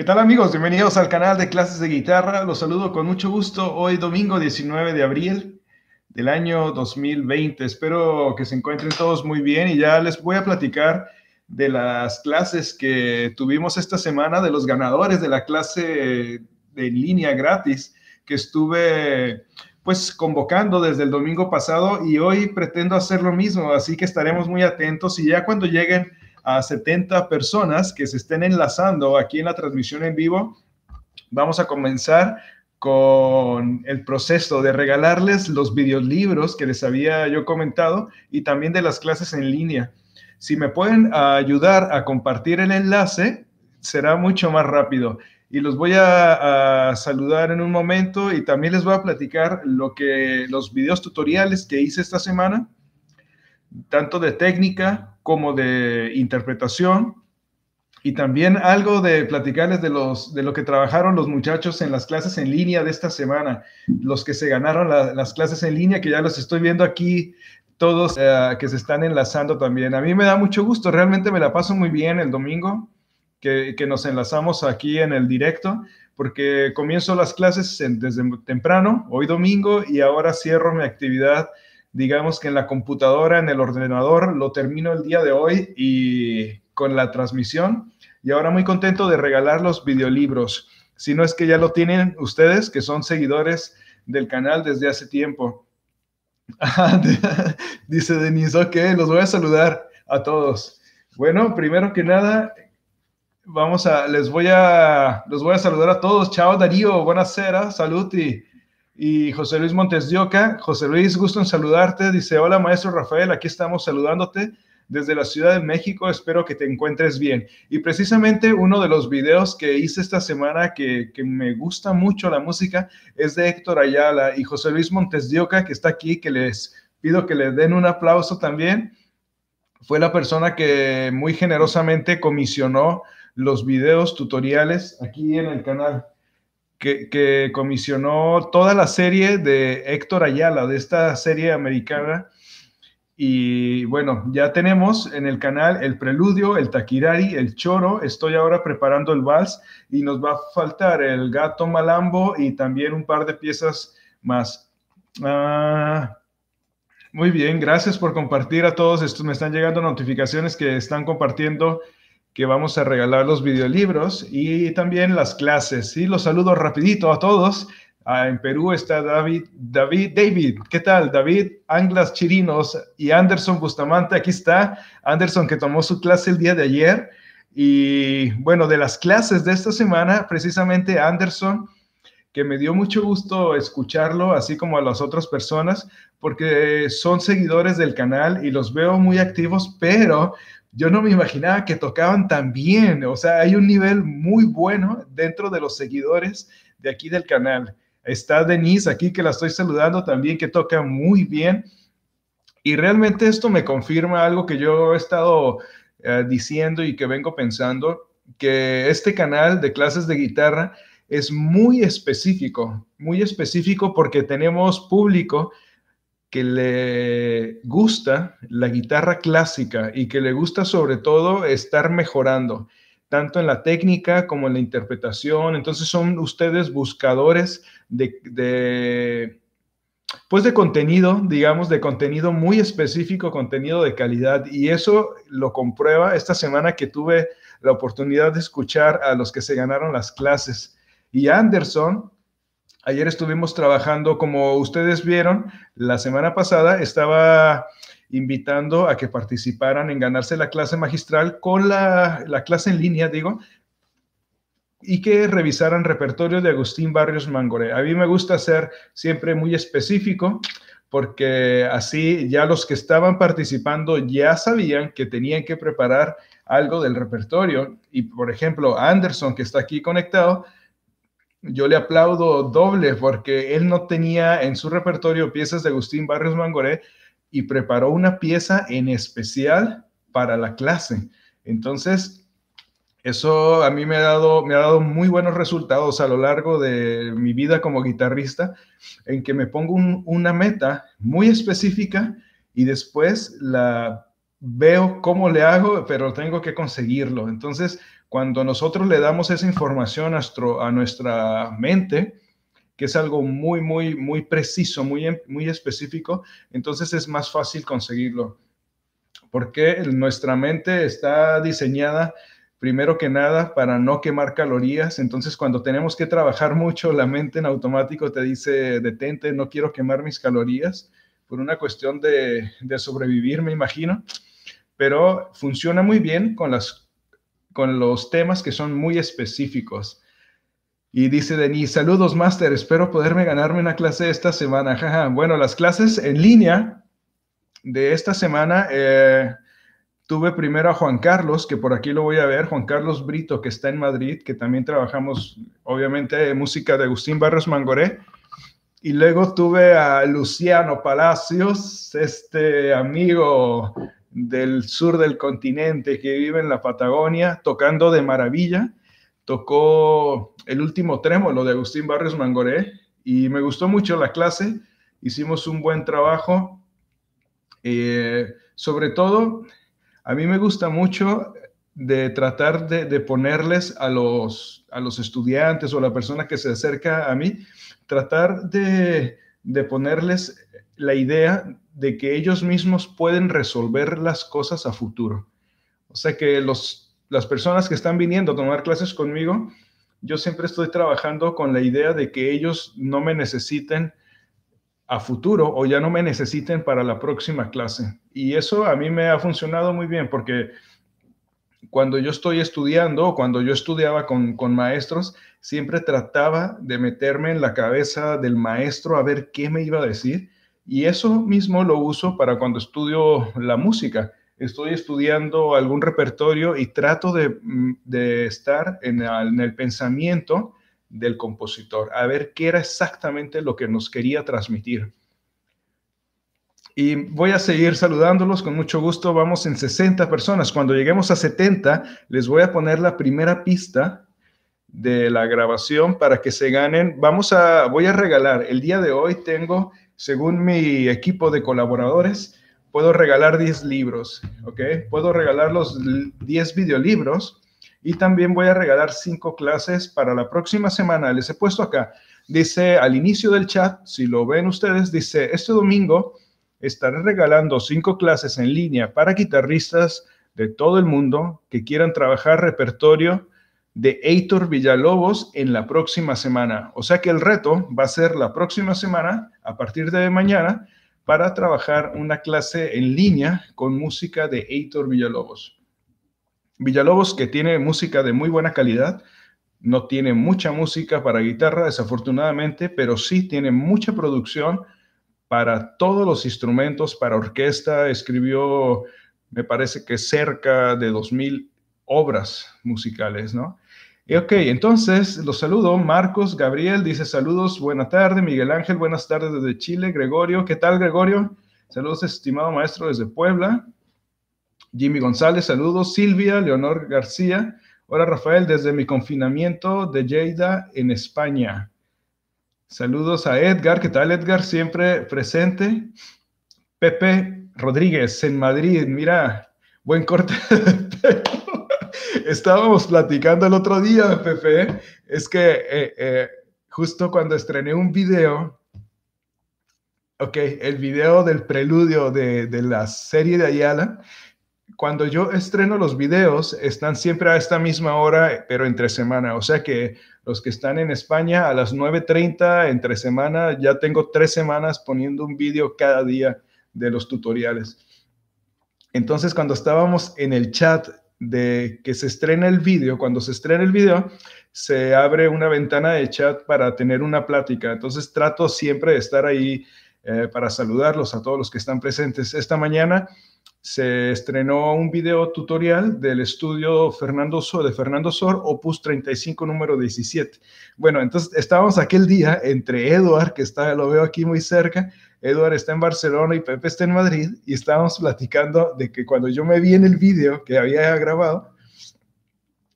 ¿Qué tal amigos? Bienvenidos al canal de clases de guitarra. Los saludo con mucho gusto hoy domingo 19 de abril del año 2020. Espero que se encuentren todos muy bien y ya les voy a platicar de las clases que tuvimos esta semana, de los ganadores de la clase de línea gratis que estuve pues convocando desde el domingo pasado y hoy pretendo hacer lo mismo, así que estaremos muy atentos y ya cuando lleguen a 70 personas que se estén enlazando aquí en la transmisión en vivo, vamos a comenzar con el proceso de regalarles los videolibros que les había yo comentado y también de las clases en línea. Si me pueden ayudar a compartir el enlace, será mucho más rápido. Y los voy a, a, saludar en un momento y también les voy a platicar lo que los videos tutoriales que hice esta semana, tanto de técnica como de interpretación y también algo de platicarles de, los, de lo que trabajaron los muchachos en las clases en línea de esta semana, los que se ganaron la, las clases en línea, que ya los estoy viendo aquí, todos uh, que se están enlazando también. A mí me da mucho gusto, realmente me la paso muy bien el domingo, que, que nos enlazamos aquí en el directo, porque comienzo las clases desde temprano, hoy domingo, y ahora cierro mi actividad digamos que en la computadora, en el ordenador, lo termino el día de hoy y con la transmisión. Y ahora muy contento de regalar los videolibros. Si no es que ya lo tienen ustedes, que son seguidores del canal desde hace tiempo. Dice Denise, ok, los voy a saludar a todos. Bueno, primero que nada, vamos a, les voy a, los voy a saludar a todos. Chao Darío, buenas ceras, salud y José Luis Montes de. José Luis, gusto en saludarte. Dice, hola maestro Rafael, aquí estamos saludándote desde la Ciudad de México. Espero que te encuentres bien. Y precisamente uno de los videos que hice esta semana que, me gusta mucho la música es de Héctor Ayala y José Luis Montes de que está aquí, que les pido que le den un aplauso también. Fue la persona que muy generosamente comisionó los videos tutoriales aquí en el canal que, comisionó toda la serie de Héctor Ayala, de esta serie americana. Y bueno, ya tenemos en el canal el preludio, el taquirari, el choro. Estoy ahora preparando el vals y nos va a faltar el gato malambo y también un par de piezas más. Ah, muy bien, gracias por compartir a todos. Esto me están llegando notificaciones que están compartiendo que vamos a regalar los videolibros y también las clases. Y los saludo rapidito a todos. Ah, en Perú está David, David, David, ¿qué tal? David Anglas Chirinos y Anderson Bustamante, aquí está. Anderson que tomó su clase el día de ayer. Y bueno, de las clases de esta semana, precisamente Anderson, que me dio mucho gusto escucharlo, así como a las otras personas, porque son seguidores del canal y los veo muy activos, pero yo no me imaginaba que tocaban tan bien. O sea, hay un nivel muy bueno dentro de los seguidores de aquí del canal. Está Denise aquí que la estoy saludando también, que toca muy bien. Y realmente esto me confirma algo que yo he estado uh, diciendo y que vengo pensando, que este canal de clases de guitarra es muy específico, muy específico porque tenemos público que le gusta la guitarra clásica y que le gusta sobre todo estar mejorando, tanto en la técnica como en la interpretación. Entonces son ustedes buscadores de, pues de contenido, digamos, de contenido muy específico, contenido de calidad. Y eso lo comprueba esta semana que tuve la oportunidad de escuchar a los que se ganaron las clases. Y Anderson, Ayer estuvimos trabajando, como ustedes vieron, la semana pasada estaba invitando a que participaran en ganarse la clase magistral con la, la clase en línea, digo, y que revisaran repertorio de Agustín Barrios Mangoré. A mí me gusta ser siempre muy específico porque así ya los que estaban participando ya sabían que tenían que preparar algo del repertorio. Y por ejemplo, Anderson, que está aquí conectado, yo le aplaudo doble porque él no tenía en su repertorio piezas de Agustín Barrios Mangoré y preparó una pieza en especial para la clase. Entonces, eso a mí me ha dado, me ha dado muy buenos resultados a lo largo de mi vida como guitarrista, en que me pongo un, una meta muy específica y después la veo cómo le hago, pero tengo que conseguirlo. Entonces, cuando nosotros le damos esa información a, nuestra mente, que es algo muy, muy, muy preciso, muy, muy específico, entonces es más fácil conseguirlo. Porque nuestra mente está diseñada primero que nada para no quemar calorías. Entonces, cuando tenemos que trabajar mucho, la mente en automático te dice, detente, no quiero quemar mis calorías, por una cuestión de, sobrevivir, me imagino. Pero funciona muy bien con, las, con los temas que son muy específicos. Y dice Denis, saludos, Master, espero poderme ganarme una clase esta semana. Bueno, las clases en línea de esta semana... Eh, Tuve primero a Juan Carlos, que por aquí lo voy a ver, Juan Carlos Brito, que está en Madrid, que también trabajamos, obviamente, música de Agustín Barros Mangoré. Y luego tuve a Luciano Palacios, este amigo del sur del continente que vive en la Patagonia, tocando de maravilla. Tocó el último trémolo de Agustín Barrios Mangoré y me gustó mucho la clase. Hicimos un buen trabajo. Eh, sobre todo, a mí me gusta mucho de tratar de, ponerles a los, a los estudiantes o a la persona que se acerca a mí, tratar de, de ponerles la idea de que ellos mismos pueden resolver las cosas a futuro. O sea que los, las personas que están viniendo a tomar clases conmigo, yo siempre estoy trabajando con la idea de que ellos no me necesiten a futuro o ya no me necesiten para la próxima clase. Y eso a mí me ha funcionado muy bien porque cuando yo estoy estudiando o cuando yo estudiaba con, maestros, siempre trataba de meterme en la cabeza del maestro a ver qué me iba a decir. Y eso mismo lo uso para cuando estudio la música. Estoy estudiando algún repertorio y trato de, de estar en el, en el pensamiento del compositor, a ver qué era exactamente lo que nos quería transmitir. Y voy a seguir saludándolos con mucho gusto. Vamos en 60 personas. Cuando lleguemos a 70, les voy a poner la primera pista de la grabación para que se ganen. Vamos a, voy a regalar. El día de hoy tengo, según mi equipo de colaboradores, puedo regalar 10 libros, ¿ok? Puedo regalar los 10 videolibros y también voy a regalar cinco clases para la próxima semana. Les he puesto acá. Dice al inicio del chat, si lo ven ustedes, dice, este domingo estaré regalando cinco clases en línea para guitarristas de todo el mundo que quieran trabajar repertorio de Heitor Villalobos en la próxima semana. O sea que el reto va a ser la próxima semana, a partir de mañana, para trabajar una clase en línea con música de Heitor Villalobos. Villalobos, que tiene música de muy buena calidad, no tiene mucha música para guitarra, desafortunadamente, pero sí tiene mucha producción para todos los instrumentos, para orquesta. Escribió, me parece que cerca de 2.000 obras musicales, ¿no? Y ok, entonces los saludo. Marcos, Gabriel dice saludos, buena tarde. Miguel Ángel, buenas tardes desde Chile. Gregorio, ¿qué tal, Gregorio? Saludos, estimado maestro desde Puebla. Jimmy González, saludos. Silvia, Leonor García. Hola Rafael, desde mi confinamiento de Lleida en España. Saludos a Edgar, ¿qué tal Edgar? Siempre presente. Pepe Rodríguez en Madrid, mira, buen corte Estábamos platicando el otro día, Pepe, es que eh, eh, justo cuando estrené un video, ok, el video del preludio de, de la serie de Ayala, cuando yo estreno los videos, están siempre a esta misma hora, pero entre semana. O sea que los que están en España a las 9.30 entre semana, ya tengo tres semanas poniendo un video cada día de los tutoriales. Entonces, cuando estábamos en el chat de que se estrena el video, cuando se estrena el video, se abre una ventana de chat para tener una plática. Entonces, trato siempre de estar ahí eh, para saludarlos a todos los que están presentes. Esta mañana se estrenó un video tutorial del estudio Fernando Sor, de Fernando Sor, Opus 35, número 17. Bueno, entonces estábamos aquel día entre Eduard, que está, lo veo aquí muy cerca, Eduard está en Barcelona y Pepe está en Madrid, y estábamos platicando de que cuando yo me vi en el video que había grabado,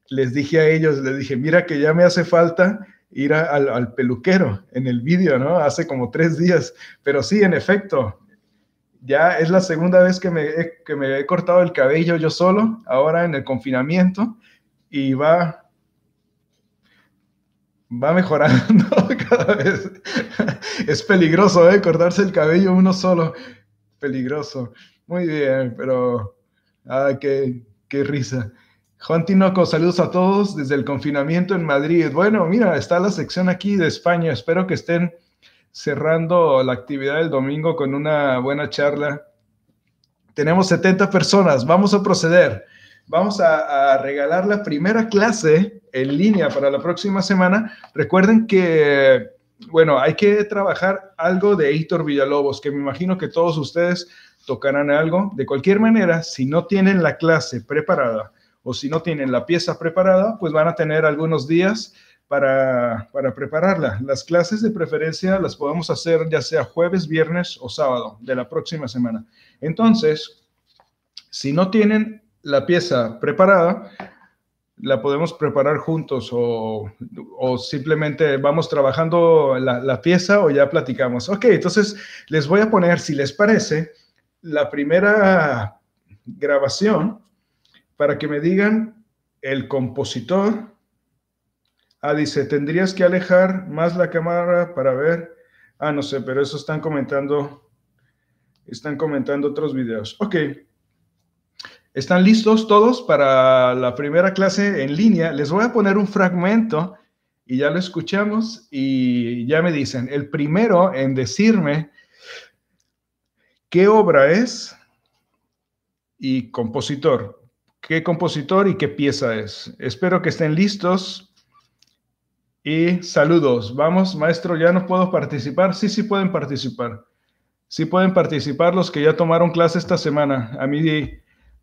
les dije a ellos, les dije, mira que ya me hace falta ir al, peluquero en el video, ¿no? Hace como tres días, pero sí, en efecto, ya es la segunda vez que me, que me he cortado el cabello yo solo, ahora en el confinamiento. y va, va mejorando cada vez. Es peligroso, ¿eh? Cortarse el cabello uno solo. Peligroso. Muy bien, pero... Ah, qué, qué risa. Juan Tinoco, saludos a todos desde el confinamiento en Madrid. Bueno, mira, está la sección aquí de España. Espero que estén cerrando la actividad del domingo con una buena charla. Tenemos 70 personas. Vamos a proceder. Vamos a, regalar la primera clase en línea para la próxima semana. Recuerden que, bueno, hay que trabajar algo de Héctor Villalobos, que me imagino que todos ustedes tocarán algo. De cualquier manera, si no tienen la clase preparada o si no tienen la pieza preparada, pues van a tener algunos días para, para, prepararla. Las clases de preferencia las podemos hacer ya sea jueves, viernes o sábado de la próxima semana. Entonces, si no tienen la pieza preparada, la podemos preparar juntos o, o simplemente vamos trabajando la, la, pieza o ya platicamos. Ok, entonces les voy a poner, si les parece, la primera grabación para que me digan el compositor. Ah, dice, tendrías que alejar más la cámara para ver. Ah, no sé, pero eso están comentando, están comentando otros videos. Ok. ¿Están listos todos para la primera clase en línea? Les voy a poner un fragmento y ya lo escuchamos y ya me dicen, el primero en decirme qué obra es y compositor. ¿Qué compositor y qué pieza es? Espero que estén listos. Y saludos. Vamos, maestro, ya no puedo participar. Sí, sí pueden participar. Sí pueden participar los que ya tomaron clase esta semana. A mí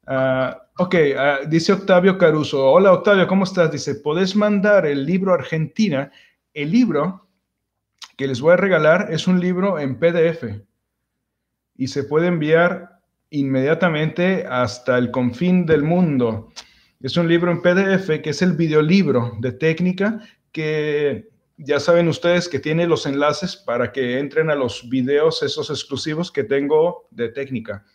Uh, ok, uh, dice Octavio Caruso. Hola Octavio, ¿cómo estás? Dice, ¿podés mandar el libro Argentina? El libro que les voy a regalar es un libro en PDF y se puede enviar inmediatamente hasta el confín del mundo. Es un libro en PDF que es el videolibro de técnica que ya saben ustedes que tiene los enlaces para que entren a los videos esos exclusivos que tengo de técnica.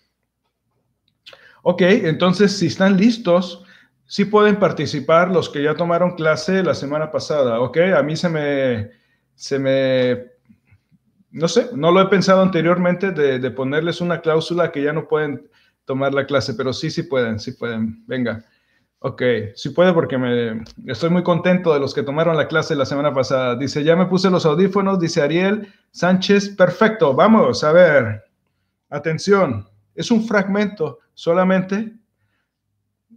Ok, entonces si están listos, sí pueden participar los que ya tomaron clase la semana pasada. Ok, a mí se me, se me, no sé, no lo he pensado anteriormente de, ponerles una cláusula que ya no pueden tomar la clase, pero sí, sí pueden, sí pueden. Venga. Ok, sí puede porque me, estoy muy contento de los que tomaron la clase la semana pasada. Dice, ya me puse los audífonos, dice Ariel Sánchez, perfecto, vamos a ver. Atención, es un fragmento solamente.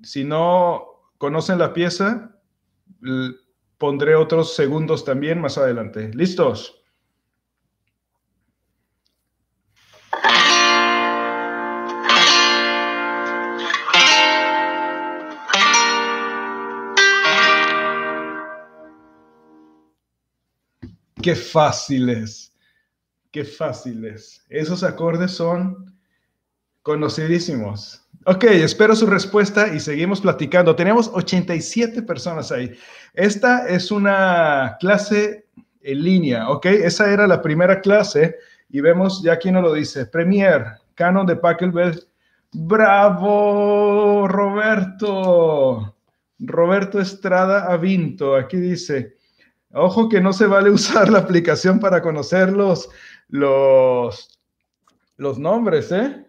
Si no conocen la pieza, pondré otros segundos también más adelante. ¿Listos? Qué fáciles, qué fáciles. Esos acordes son Conocidísimos. Ok, espero su respuesta y seguimos platicando. Tenemos 87 personas ahí. Esta es una clase en línea, ¿ok? Esa era la primera clase y vemos ya quién nos lo dice. Premier, Canon de Pachelbel. ¡Bravo, Roberto! Roberto Estrada Avinto, aquí dice, ojo que no se vale usar la aplicación para conocer los, los, los nombres, ¿eh?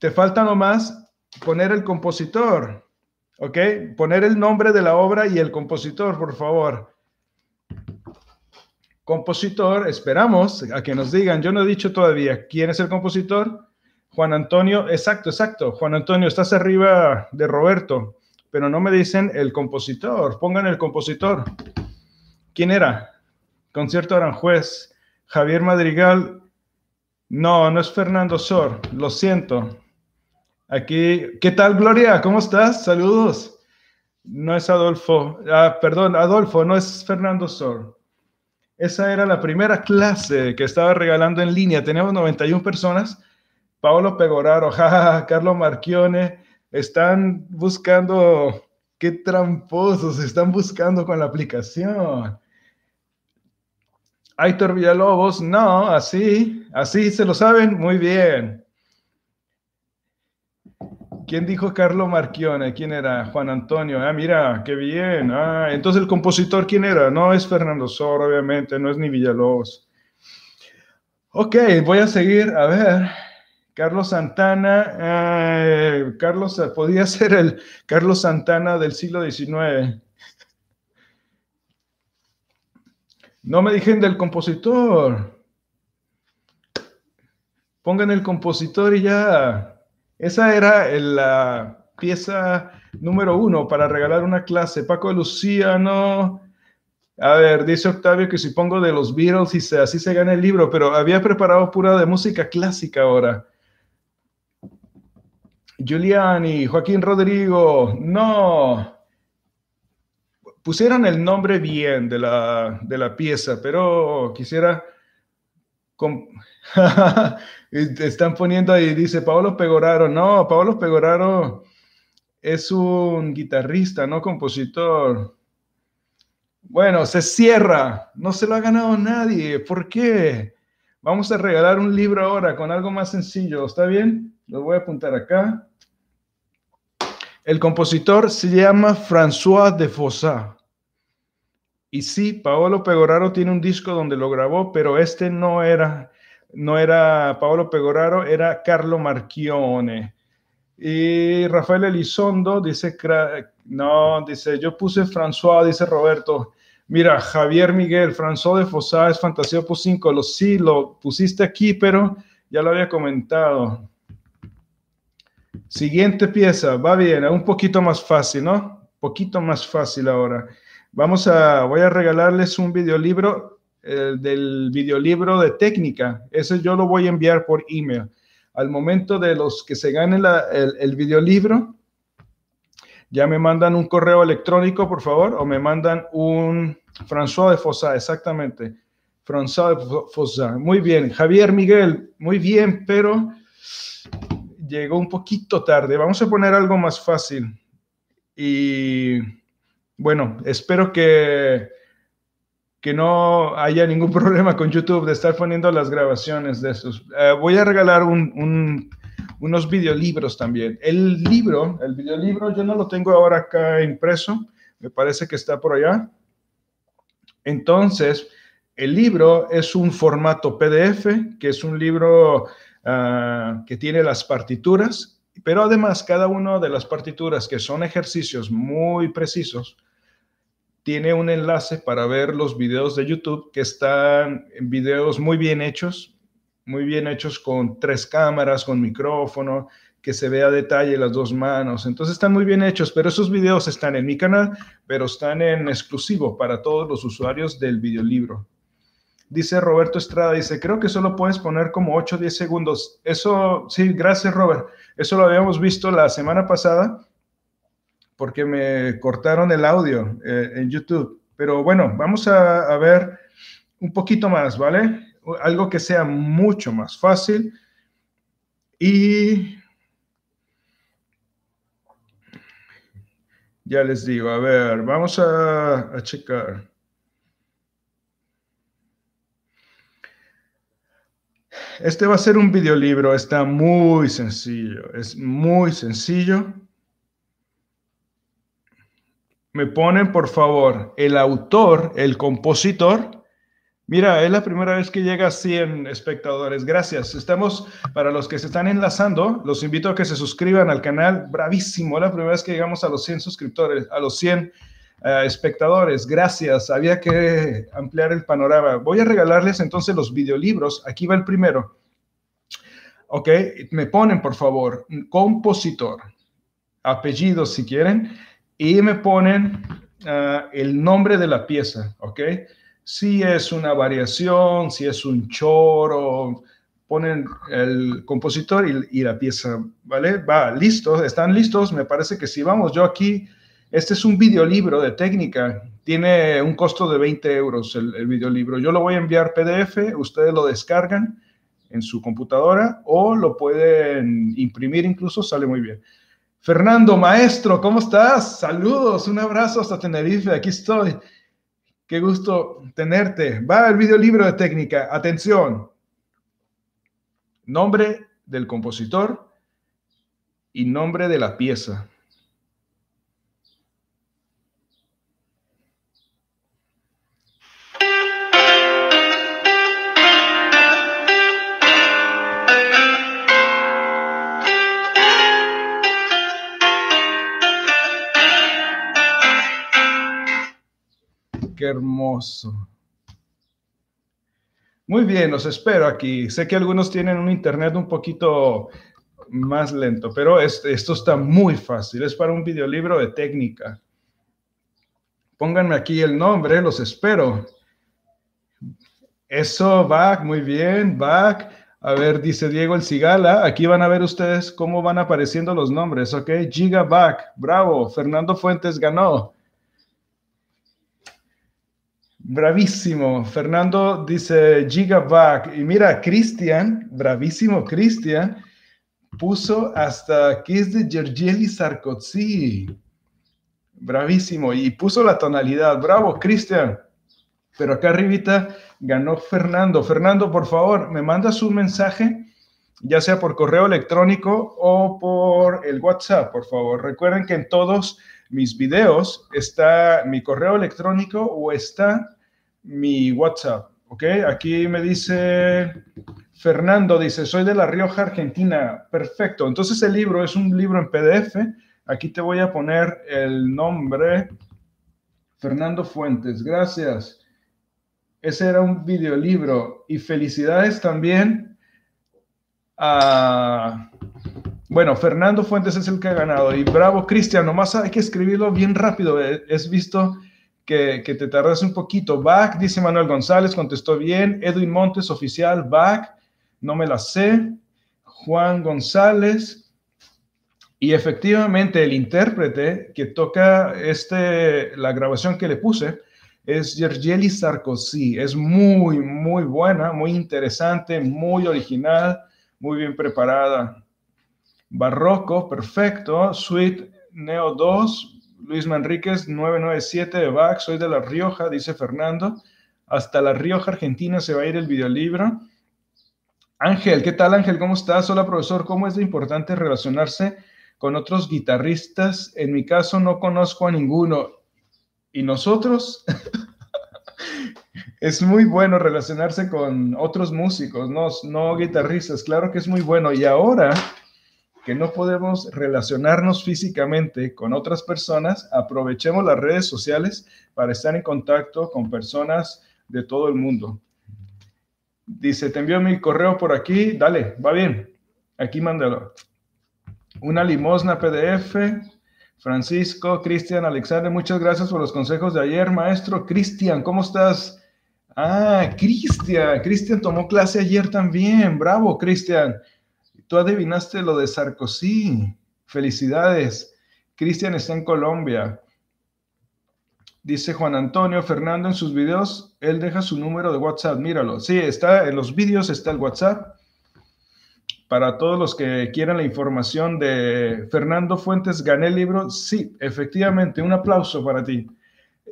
Te falta nomás poner el compositor, ¿ok? Poner el nombre de la obra y el compositor, por favor. Compositor, esperamos a que nos digan, yo no he dicho todavía quién es el compositor. Juan Antonio, exacto, exacto. Juan Antonio, estás arriba de Roberto, pero no me dicen el compositor. Pongan el compositor. ¿Quién era? Concierto Aranjuez. Javier Madrigal. No, no es Fernando Sor. Lo siento. Aquí, ¿qué tal, Gloria? ¿Cómo estás? Saludos. No es Adolfo, ah, perdón, Adolfo, no es Fernando Sor. Esa era la primera clase que estaba regalando en línea. Tenemos 91 personas. Paolo Pegoraro, jajaja, Carlos Marchione, están buscando, qué tramposos, están buscando con la aplicación. Aitor Villalobos, no, así, así se lo saben, muy bien. ¿Quién dijo Carlo Marchione? ¿Quién era? Juan Antonio. Ah, mira, qué bien. Ah, entonces el compositor, ¿quién era? No es Fernando Sor, obviamente, no es ni Villalobos. Ok, voy a seguir. A ver. Carlos Santana. Eh, Carlos, podía ser el Carlos Santana del siglo XIX. No me dijeron del compositor. Pongan el compositor y ya. Esa era la pieza número uno para regalar una clase. Paco Luciano. A ver, dice Octavio que si pongo de los Beatles y se, así se gana el libro, pero había preparado pura de música clásica ahora. Giuliani, Joaquín Rodrigo, no. Pusieron el nombre bien de la, de la pieza, pero quisiera Están poniendo ahí, dice Pablo Pegoraro. No, Pablo Pegoraro es un guitarrista, no compositor. Bueno, se cierra. No se lo ha ganado nadie. ¿Por qué? Vamos a regalar un libro ahora con algo más sencillo. ¿Está bien? Lo voy a apuntar acá. El compositor se llama François de Fossat. Y sí, Paolo Pegoraro tiene un disco donde lo grabó, pero este no era, no era Paolo Pegoraro, era Carlo Marchione. Y Rafael Elizondo dice, no, dice, yo puse François, dice Roberto. Mira, Javier Miguel, François de Fossá es Fantasía Opus 5. Lo, sí, lo pusiste aquí, pero ya lo había comentado. Siguiente pieza, va bien, un poquito más fácil, ¿no? Poquito más fácil ahora. Vamos a, voy a regalarles un videolibro del videolibro de técnica. Ese yo lo voy a enviar por email. Al momento de los que se ganen el, el videolibro, ya me mandan un correo electrónico, por favor, o me mandan un François de Fossa, exactamente. François de Fossa. Muy bien. Javier Miguel, muy bien, pero llegó un poquito tarde. Vamos a poner algo más fácil. Y bueno, espero que, que no haya ningún problema con YouTube de estar poniendo las grabaciones de esos. Eh, voy a regalar unos videolibros también. El libro, el videolibro, yo no lo tengo ahora acá impreso, me parece que está por allá. Entonces, el libro es un formato PDF, que es un libro ah, que tiene las partituras, pero además cada una de las partituras, que son ejercicios muy precisos, tiene un enlace para ver los videos de YouTube que están en videos muy bien hechos, muy bien hechos con tres cámaras, con micrófono, que se vea a detalle las dos manos. Entonces están muy bien hechos, pero esos videos están en mi canal, pero están en exclusivo para todos los usuarios del videolibro. Dice Roberto Estrada, dice, creo que solo puedes poner como 8 o 10 segundos. Eso, sí, gracias Robert. Eso lo habíamos visto la semana pasada porque me cortaron el audio eh, en YouTube. Pero bueno, vamos a, ver un poquito más, ¿vale? Algo que sea mucho más fácil. Y ya les digo, a ver, vamos a, a checar. Este va a ser un videolibro, está muy sencillo, es muy sencillo me ponen, por favor, el autor, el compositor. Mira, es la primera vez que llega a 100 espectadores. Gracias. Estamos, para los que se están enlazando, los invito a que se suscriban al canal. Bravísimo, la primera vez que llegamos a los 100 suscriptores, a los 100 eh, espectadores. Gracias. Había que ampliar el panorama. Voy a regalarles entonces los videolibros. Aquí va el primero. Ok, me ponen, por favor, compositor, apellido si quieren y me ponen ah, el nombre de la pieza, ¿ok? Si es una variación, si es un choro, ponen el compositor y, la pieza, ¿vale? Va, listo, están listos, me parece que sí, vamos, yo aquí, este es un videolibro de técnica, tiene un costo de 20 euros el, el videolibro, yo lo voy a enviar PDF, ustedes lo descargan en su computadora o lo pueden imprimir incluso, sale muy bien. Fernando, maestro, ¿cómo estás? Saludos, un abrazo hasta Tenerife, aquí estoy. Qué gusto tenerte. Va el videolibro de técnica. Atención. Nombre del compositor, y nombre de la pieza. Qué hermoso. Muy bien, los espero aquí. Sé que algunos tienen un internet un poquito más lento, pero este, esto está muy fácil. Es para un videolibro de técnica. Pónganme aquí el nombre, los espero. Eso, back, muy bien, back. A ver, dice Diego El Cigala. Aquí van a ver ustedes cómo van apareciendo los nombres, ¿ok? Giga back, bravo. Fernando Fuentes ganó. Bravísimo. Fernando dice Gigaback. Y mira, Cristian, bravísimo Cristian, puso hasta que es de Gergely Sarkozy. Bravísimo. Y puso la tonalidad. Bravo, Cristian. Pero acá arribita ganó Fernando. Fernando, por favor, me mandas un mensaje, ya sea por correo electrónico o por el WhatsApp, por favor. Recuerden que en todos mis videos está mi correo electrónico o está mi WhatsApp. ¿Ok? Aquí me dice Fernando, dice, soy de La Rioja, Argentina. Perfecto. Entonces el libro es un libro en PDF. Aquí te voy a poner el nombre. Fernando Fuentes, gracias. Ese era un videolibro. Y felicidades también a bueno, Fernando Fuentes es el que ha ganado. Y bravo, Cristian, nomás hay que escribirlo bien rápido. Es visto que, te tardas un poquito. Back, dice Manuel González, contestó bien. Edwin Montes, oficial, back, no me la sé. Juan González. Y efectivamente el intérprete que toca este, la grabación que le puse es Yergeli Sarkozy. Es muy, muy buena, muy interesante, muy original, muy bien preparada. Barroco, perfecto. Suite Neo 2, Luis Manríquez 997 de Bach, soy de La Rioja, dice Fernando. Hasta La Rioja, Argentina, se va a ir el videolibro. Ángel, ¿qué tal Ángel? ¿Cómo estás? Hola profesor, ¿cómo es de importante relacionarse con otros guitarristas? En mi caso no conozco a ninguno. ¿Y nosotros? es muy bueno relacionarse con otros músicos, no, no guitarristas, claro que es muy bueno. Y ahora que no podemos relacionarnos físicamente con otras personas, aprovechemos las redes sociales para estar en contacto con personas de todo el mundo. Dice, te envío mi correo por aquí, dale, va bien, aquí mándalo. Una limosna PDF, Francisco, Cristian, Alexander, muchas gracias por los consejos de ayer, maestro. Cristian, ¿cómo estás? Ah, Cristian, Cristian tomó clase ayer también, bravo, Cristian. Tú adivinaste lo de Sarkozy. Felicidades. Cristian está en Colombia. Dice Juan Antonio Fernando en sus videos, él deja su número de WhatsApp, míralo. Sí, está en los vídeos, está el WhatsApp. Para todos los que quieran la información de Fernando Fuentes, gané el libro. Sí, efectivamente, un aplauso para ti.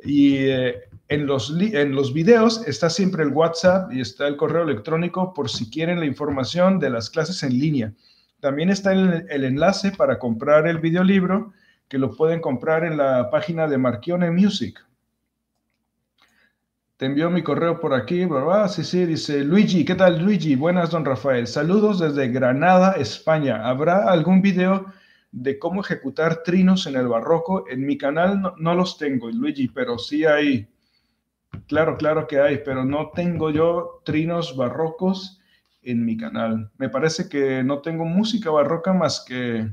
Y eh, en los, en los videos está siempre el WhatsApp y está el correo electrónico por si quieren la información de las clases en línea. También está el, el enlace para comprar el videolibro, que lo pueden comprar en la página de Marchione Music. Te envió mi correo por aquí, ¿verdad? Sí, sí, dice Luigi, ¿qué tal Luigi? Buenas, don Rafael. Saludos desde Granada, España. ¿Habrá algún video de cómo ejecutar trinos en el barroco? En mi canal no, no los tengo, Luigi, pero sí hay Claro, claro que hay, pero no tengo yo trinos barrocos en mi canal. Me parece que no tengo música barroca más que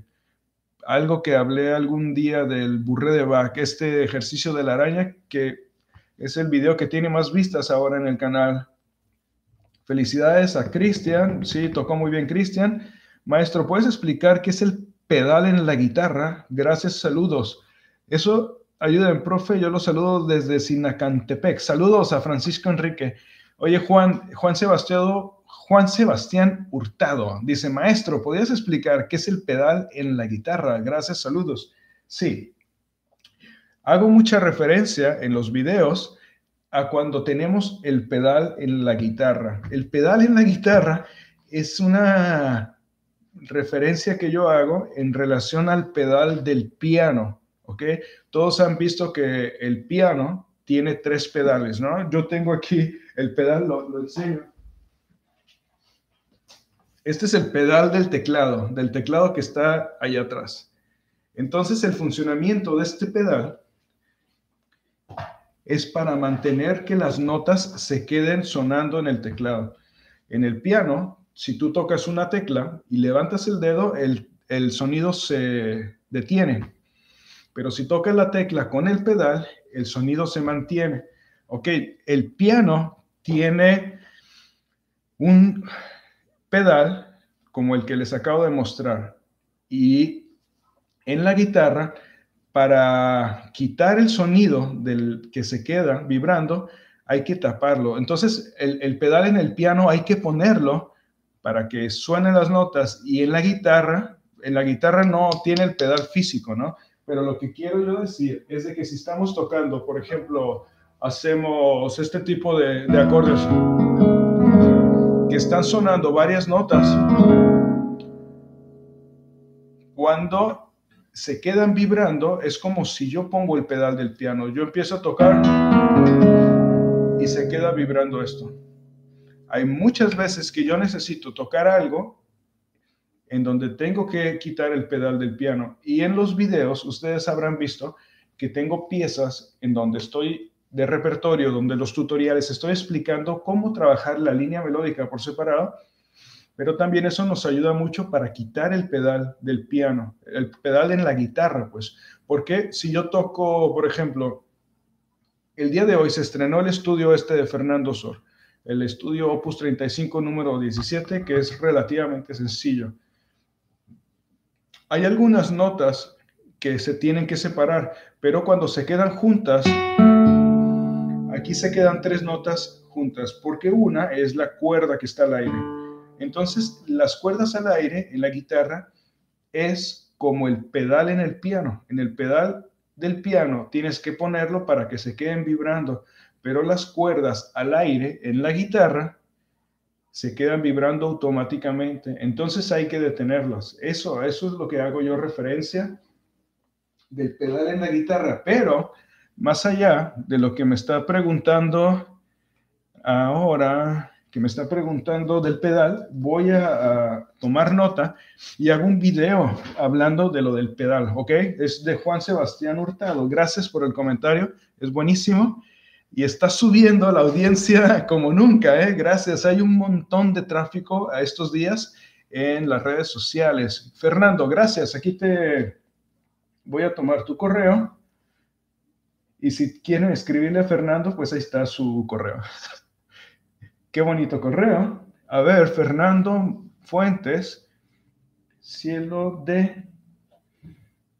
algo que hablé algún día del burré de Bach, este ejercicio de la araña, que es el video que tiene más vistas ahora en el canal. Felicidades a Cristian, sí, tocó muy bien Cristian. Maestro, ¿puedes explicar qué es el pedal en la guitarra? Gracias, saludos. Eso Ayuden, profe, yo los saludo desde Sinacantepec. Saludos a Francisco Enrique. Oye, Juan, Juan Sebastián, Juan Sebastián Hurtado dice, maestro, ¿podrías explicar qué es el pedal en la guitarra? Gracias, saludos. Sí, hago mucha referencia en los videos a cuando tenemos el pedal en la guitarra. El pedal en la guitarra es una referencia que yo hago en relación al pedal del piano, ¿ok? Todos han visto que el piano tiene tres pedales, ¿no? Yo tengo aquí el pedal, lo, lo enseño. Este es el pedal del teclado, del teclado que está allá atrás. Entonces el funcionamiento de este pedal es para mantener que las notas se queden sonando en el teclado. En el piano, si tú tocas una tecla y levantas el dedo, el, sonido se detiene. Pero si tocas la tecla con el pedal, el sonido se mantiene. Ok, el piano tiene un pedal como el que les acabo de mostrar y en la guitarra para quitar el sonido del que se queda vibrando, hay que taparlo. Entonces, el, pedal en el piano hay que ponerlo para que suenen las notas y en la guitarra, en la guitarra no tiene el pedal físico, ¿no? Pero lo que quiero yo decir es de que si estamos tocando, por ejemplo, hacemos este tipo de, de acordes que están sonando varias notas, cuando se quedan vibrando, es como si yo pongo el pedal del piano. Yo empiezo a tocar y se queda vibrando esto. Hay muchas veces que yo necesito tocar algo en donde tengo que quitar el pedal del piano. Y en los videos ustedes habrán visto que tengo piezas en donde estoy de repertorio, donde los tutoriales estoy explicando cómo trabajar la línea melódica por separado pero también eso nos ayuda mucho para quitar el pedal del piano, el pedal en la guitarra, pues, porque si yo toco, por ejemplo, el día de hoy se estrenó el estudio este de Fernando Sor, el estudio Opus 35 número 17, que es relativamente sencillo. Hay algunas notas que se tienen que separar, pero cuando se quedan juntas, aquí se quedan tres notas juntas, porque una es la cuerda que está al aire entonces, las cuerdas al aire en la guitarra es como el pedal en el piano. En el pedal del piano tienes que ponerlo para que se queden vibrando, pero las cuerdas al aire en la guitarra se quedan vibrando automáticamente. Entonces hay que detenerlas. Eso, eso es lo que hago yo referencia del pedal en la guitarra. Pero más allá de lo que me está preguntando ahora, que me está preguntando del pedal, voy a, tomar nota y hago un video hablando de lo del pedal, ¿ok? Es de Juan Sebastián Hurtado. Gracias por el comentario, es buenísimo. Y está subiendo la audiencia como nunca, ¿eh? Gracias. Hay un montón de tráfico a estos días en las redes sociales. Fernando, gracias. Aquí te voy a tomar tu correo. Y si quieren escribirle a Fernando, pues ahí está su correo. Qué bonito correo. A ver, Fernando Fuentes, cielo de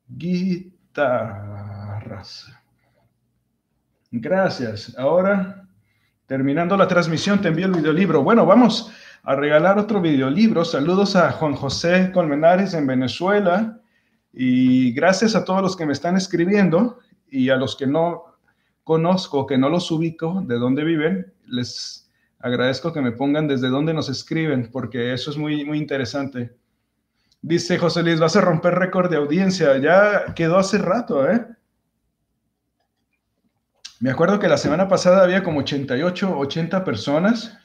guitarras. Gracias. Ahora, terminando la transmisión, te envío el videolibro. Bueno, vamos a regalar otro videolibro. Saludos a Juan José Colmenares en Venezuela. Y gracias a todos los que me están escribiendo y a los que no conozco, que no los ubico, de dónde viven, les Agradezco que me pongan desde dónde nos escriben, porque eso es muy, muy interesante. Dice José Luis, vas a romper récord de audiencia. Ya quedó hace rato, ¿eh? Me acuerdo que la semana pasada había como 88, 80 personas.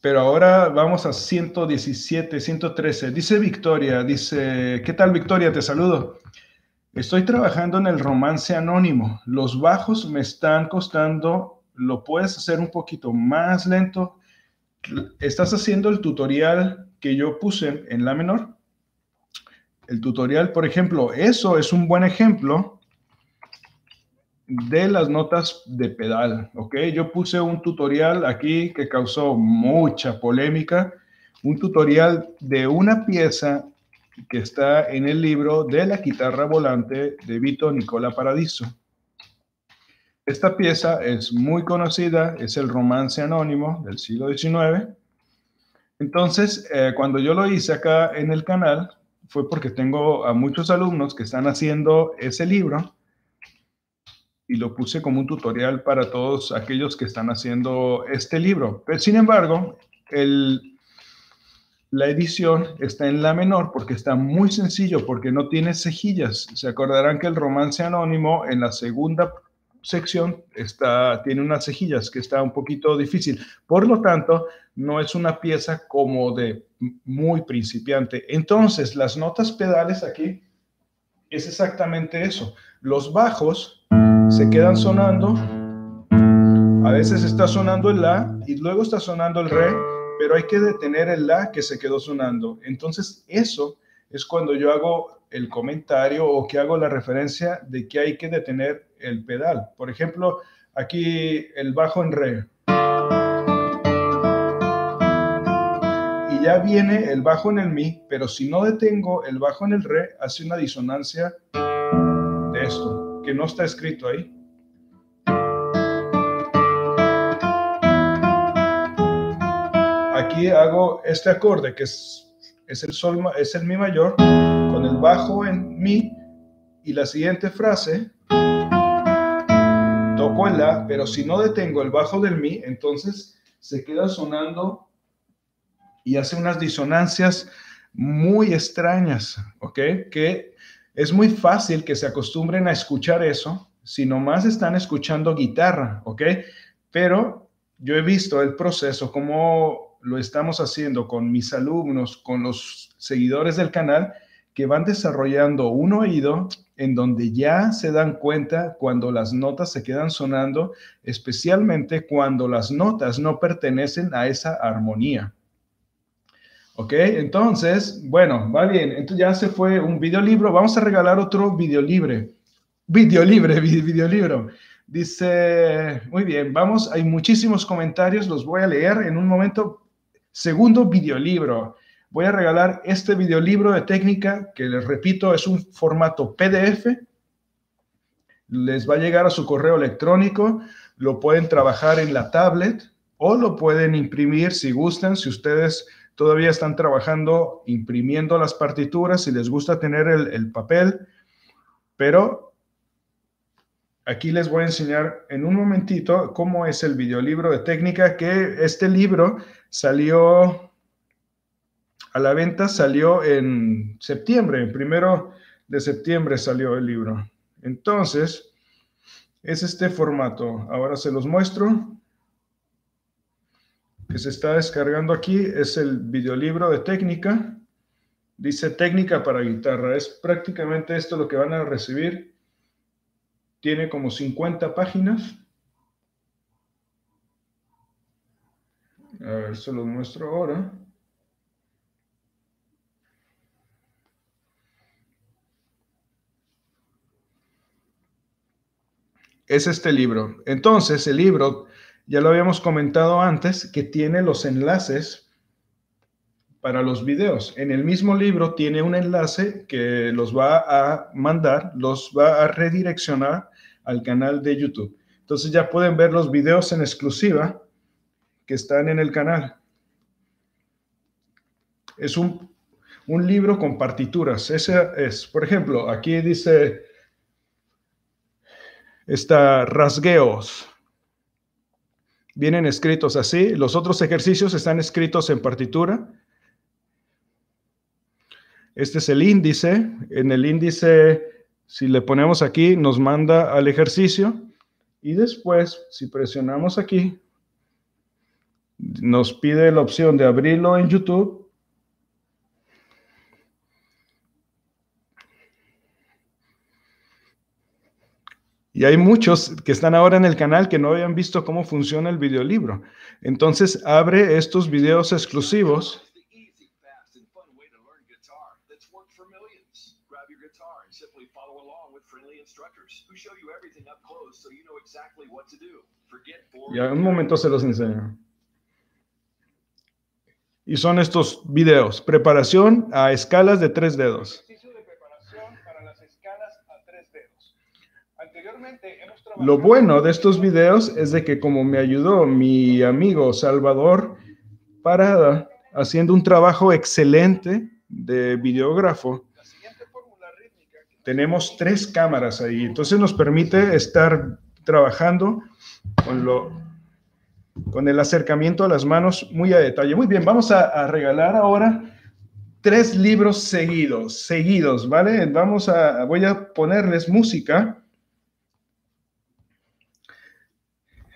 Pero ahora vamos a 117, 113. Dice Victoria, dice, ¿qué tal Victoria? Te saludo. Estoy trabajando en el romance anónimo. Los bajos me están costando. ¿Lo puedes hacer un poquito más lento? ¿Estás haciendo el tutorial que yo puse en la menor? El tutorial, por ejemplo, eso es un buen ejemplo de las notas de pedal, ¿ok? Yo puse un tutorial aquí que causó mucha polémica, un tutorial de una pieza que está en el libro de la guitarra volante de Vito Nicola Paradiso. Esta pieza es muy conocida, es el romance anónimo del siglo XIX. Entonces, eh, cuando yo lo hice acá en el canal, fue porque tengo a muchos alumnos que están haciendo ese libro y lo puse como un tutorial para todos aquellos que están haciendo este libro. Pero, sin embargo, el, la edición está en la menor porque está muy sencillo, porque no tiene cejillas. Se acordarán que el romance anónimo en la segunda sección está, tiene unas cejillas que está un poquito difícil. Por lo tanto, no es una pieza como de muy principiante. Entonces, las notas pedales aquí es exactamente eso. Los bajos se quedan sonando. A veces está sonando el La y luego está sonando el Re, pero hay que detener el La que se quedó sonando. Entonces, eso es cuando yo hago el comentario o que hago la referencia de que hay que detener el pedal. Por ejemplo, aquí el bajo en re. Y ya viene el bajo en el mi, pero si no detengo el bajo en el re, hace una disonancia de esto, que no está escrito ahí. Aquí hago este acorde que es, es el sol, es el mi mayor, con el bajo en mi y la siguiente frase toco el la, pero si no detengo el bajo del mi, entonces se queda sonando y hace unas disonancias muy extrañas, ¿ok? Que es muy fácil que se acostumbren a escuchar eso si nomás están escuchando guitarra, ¿ok? Pero yo he visto el proceso, como lo estamos haciendo con mis alumnos, con los seguidores del canal, que van desarrollando un oído en donde ya se dan cuenta cuando las notas se quedan sonando, especialmente cuando las notas no pertenecen a esa armonía. ¿Ok? Entonces, bueno, va bien. Entonces ya se fue un videolibro. Vamos a regalar otro videolibre. Videolibre, videolibro. Dice, muy bien, vamos, hay muchísimos comentarios, los voy a leer en un momento. Segundo videolibro voy a regalar este videolibro de técnica que les repito es un formato PDF. Les va a llegar a su correo electrónico, lo pueden trabajar en la tablet o lo pueden imprimir si gustan, si ustedes todavía están trabajando imprimiendo las partituras, si les gusta tener el, el papel, pero aquí les voy a enseñar en un momentito cómo es el videolibro de técnica, que este libro salió a la venta salió en septiembre, primero de septiembre salió el libro. Entonces, es este formato. Ahora se los muestro. Que se está descargando aquí es el videolibro de técnica. Dice técnica para guitarra. Es prácticamente esto lo que van a recibir. Tiene como 50 páginas. A ver, se los muestro ahora. es este libro. Entonces, el libro, ya lo habíamos comentado antes, que tiene los enlaces para los videos. En el mismo libro tiene un enlace que los va a mandar, los va a redireccionar al canal de YouTube. Entonces ya pueden ver los videos en exclusiva que están en el canal. Es un, un libro con partituras. Ese es, por ejemplo, aquí dice está rasgueos. Vienen escritos así. Los otros ejercicios están escritos en partitura. Este es el índice. En el índice, si le ponemos aquí, nos manda al ejercicio. Y después, si presionamos aquí, nos pide la opción de abrirlo en YouTube Y hay muchos que están ahora en el canal que no habían visto cómo funciona el videolibro. Entonces abre estos videos exclusivos. Y en un momento se los enseño. Y son estos videos, preparación a escalas de tres dedos. Lo bueno de estos videos es de que como me ayudó mi amigo Salvador Parada haciendo un trabajo excelente de videógrafo, tenemos tres cámaras ahí, entonces nos permite estar trabajando con lo con el acercamiento a las manos muy a detalle. Muy bien, vamos a, regalar ahora tres libros seguidos, seguidos, ¿vale? Vamos a, voy a ponerles música.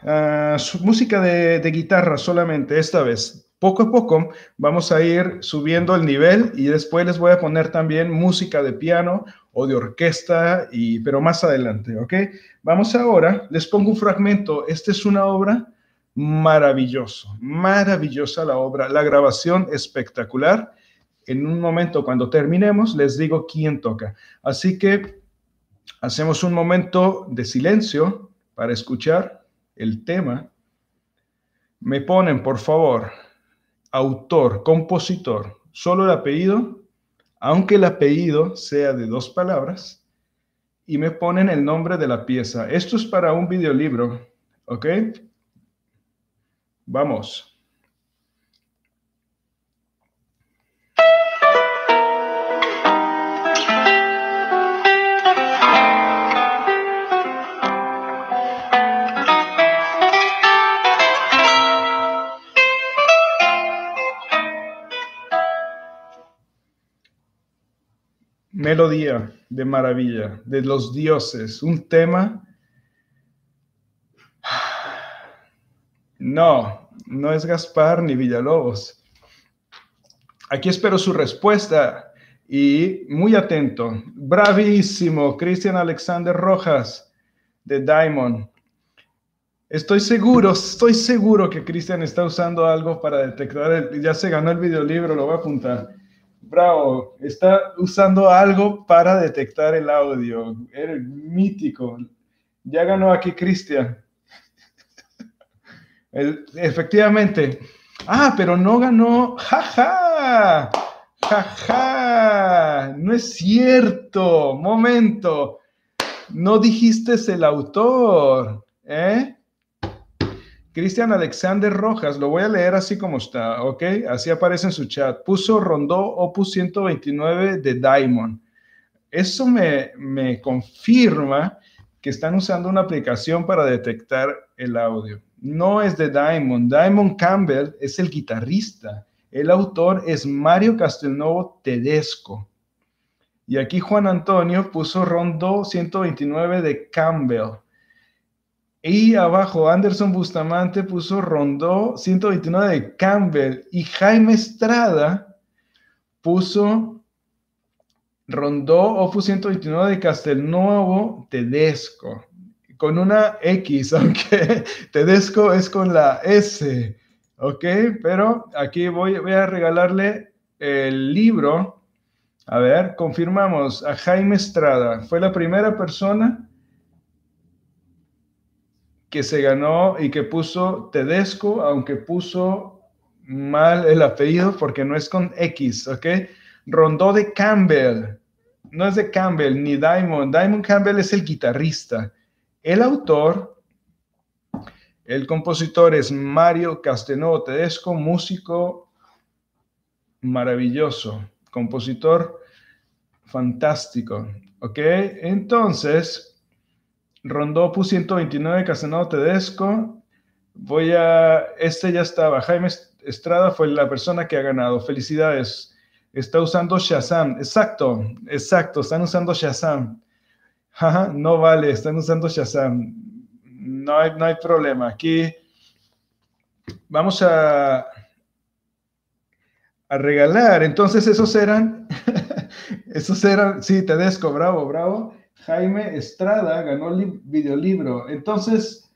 Ah, música de, de guitarra solamente esta vez poco a poco vamos a ir subiendo el nivel y después les voy a poner también música de piano o de orquesta, y, pero más adelante, ¿ok? Vamos ahora, les pongo un fragmento. Esta es una obra maravillosa, maravillosa la obra, la grabación espectacular. En un momento, cuando terminemos, les digo quién toca. Así que hacemos un momento de silencio para escuchar el tema. Me ponen, por favor, autor, compositor, solo el apellido, aunque el apellido sea de dos palabras, y me ponen el nombre de la pieza. Esto es para un videolibro, ¿ok? Vamos. Melodía de maravilla, de los dioses, un tema. No, no es Gaspar ni Villalobos. Aquí espero su respuesta y muy atento. Bravísimo, Cristian Alexander Rojas de Diamond. Estoy seguro, estoy seguro que Cristian está usando algo para detectar, ya se ganó el videolibro, lo voy a apuntar Bravo, está usando algo para detectar el audio. Eres mítico. Ya ganó aquí Cristian. Efectivamente. Ah, pero no ganó. ¡Jaja! ¡Jaja! No es cierto. Momento. No dijiste el autor. ¿Eh? Cristian Alexander Rojas, lo voy a leer así como está, ¿ok? Así aparece en su chat. Puso Rondó Opus 129 de Diamond. Eso me, me confirma que están usando una aplicación para detectar el audio. No es de Diamond. Diamond Campbell es el guitarrista. El autor es Mario Castelnuovo Tedesco. Y aquí Juan Antonio puso Rondó 129 de Campbell. Y abajo Anderson Bustamante puso Rondó 129 de Campbell y Jaime Estrada puso Rondó Opus 129 de Castelnuovo Tedesco con una X, aunque Tedesco es con la S, ¿ok? Pero aquí voy, voy a regalarle el libro. A ver, confirmamos a Jaime Estrada. Fue la primera persona que se ganó y que puso Tedesco, aunque puso mal el apellido porque no es con X, ¿ok? Rondó de Campbell, no es de Campbell ni Diamond. Diamond Campbell es el guitarrista. El autor, el compositor es Mario Casteno Tedesco, músico maravilloso, compositor fantástico, ¿ok? Entonces, Rondó 129, Casanova Tedesco. Voy a. Este ya estaba. Jaime Estrada fue la persona que ha ganado. Felicidades. Está usando Shazam. Exacto, exacto. Están usando Shazam. no vale, están usando Shazam. No hay, no hay problema. Aquí vamos a, a regalar. Entonces, esos eran. esos eran. Sí, Tedesco, bravo, bravo. Jaime Estrada ganó el videolibro. Entonces,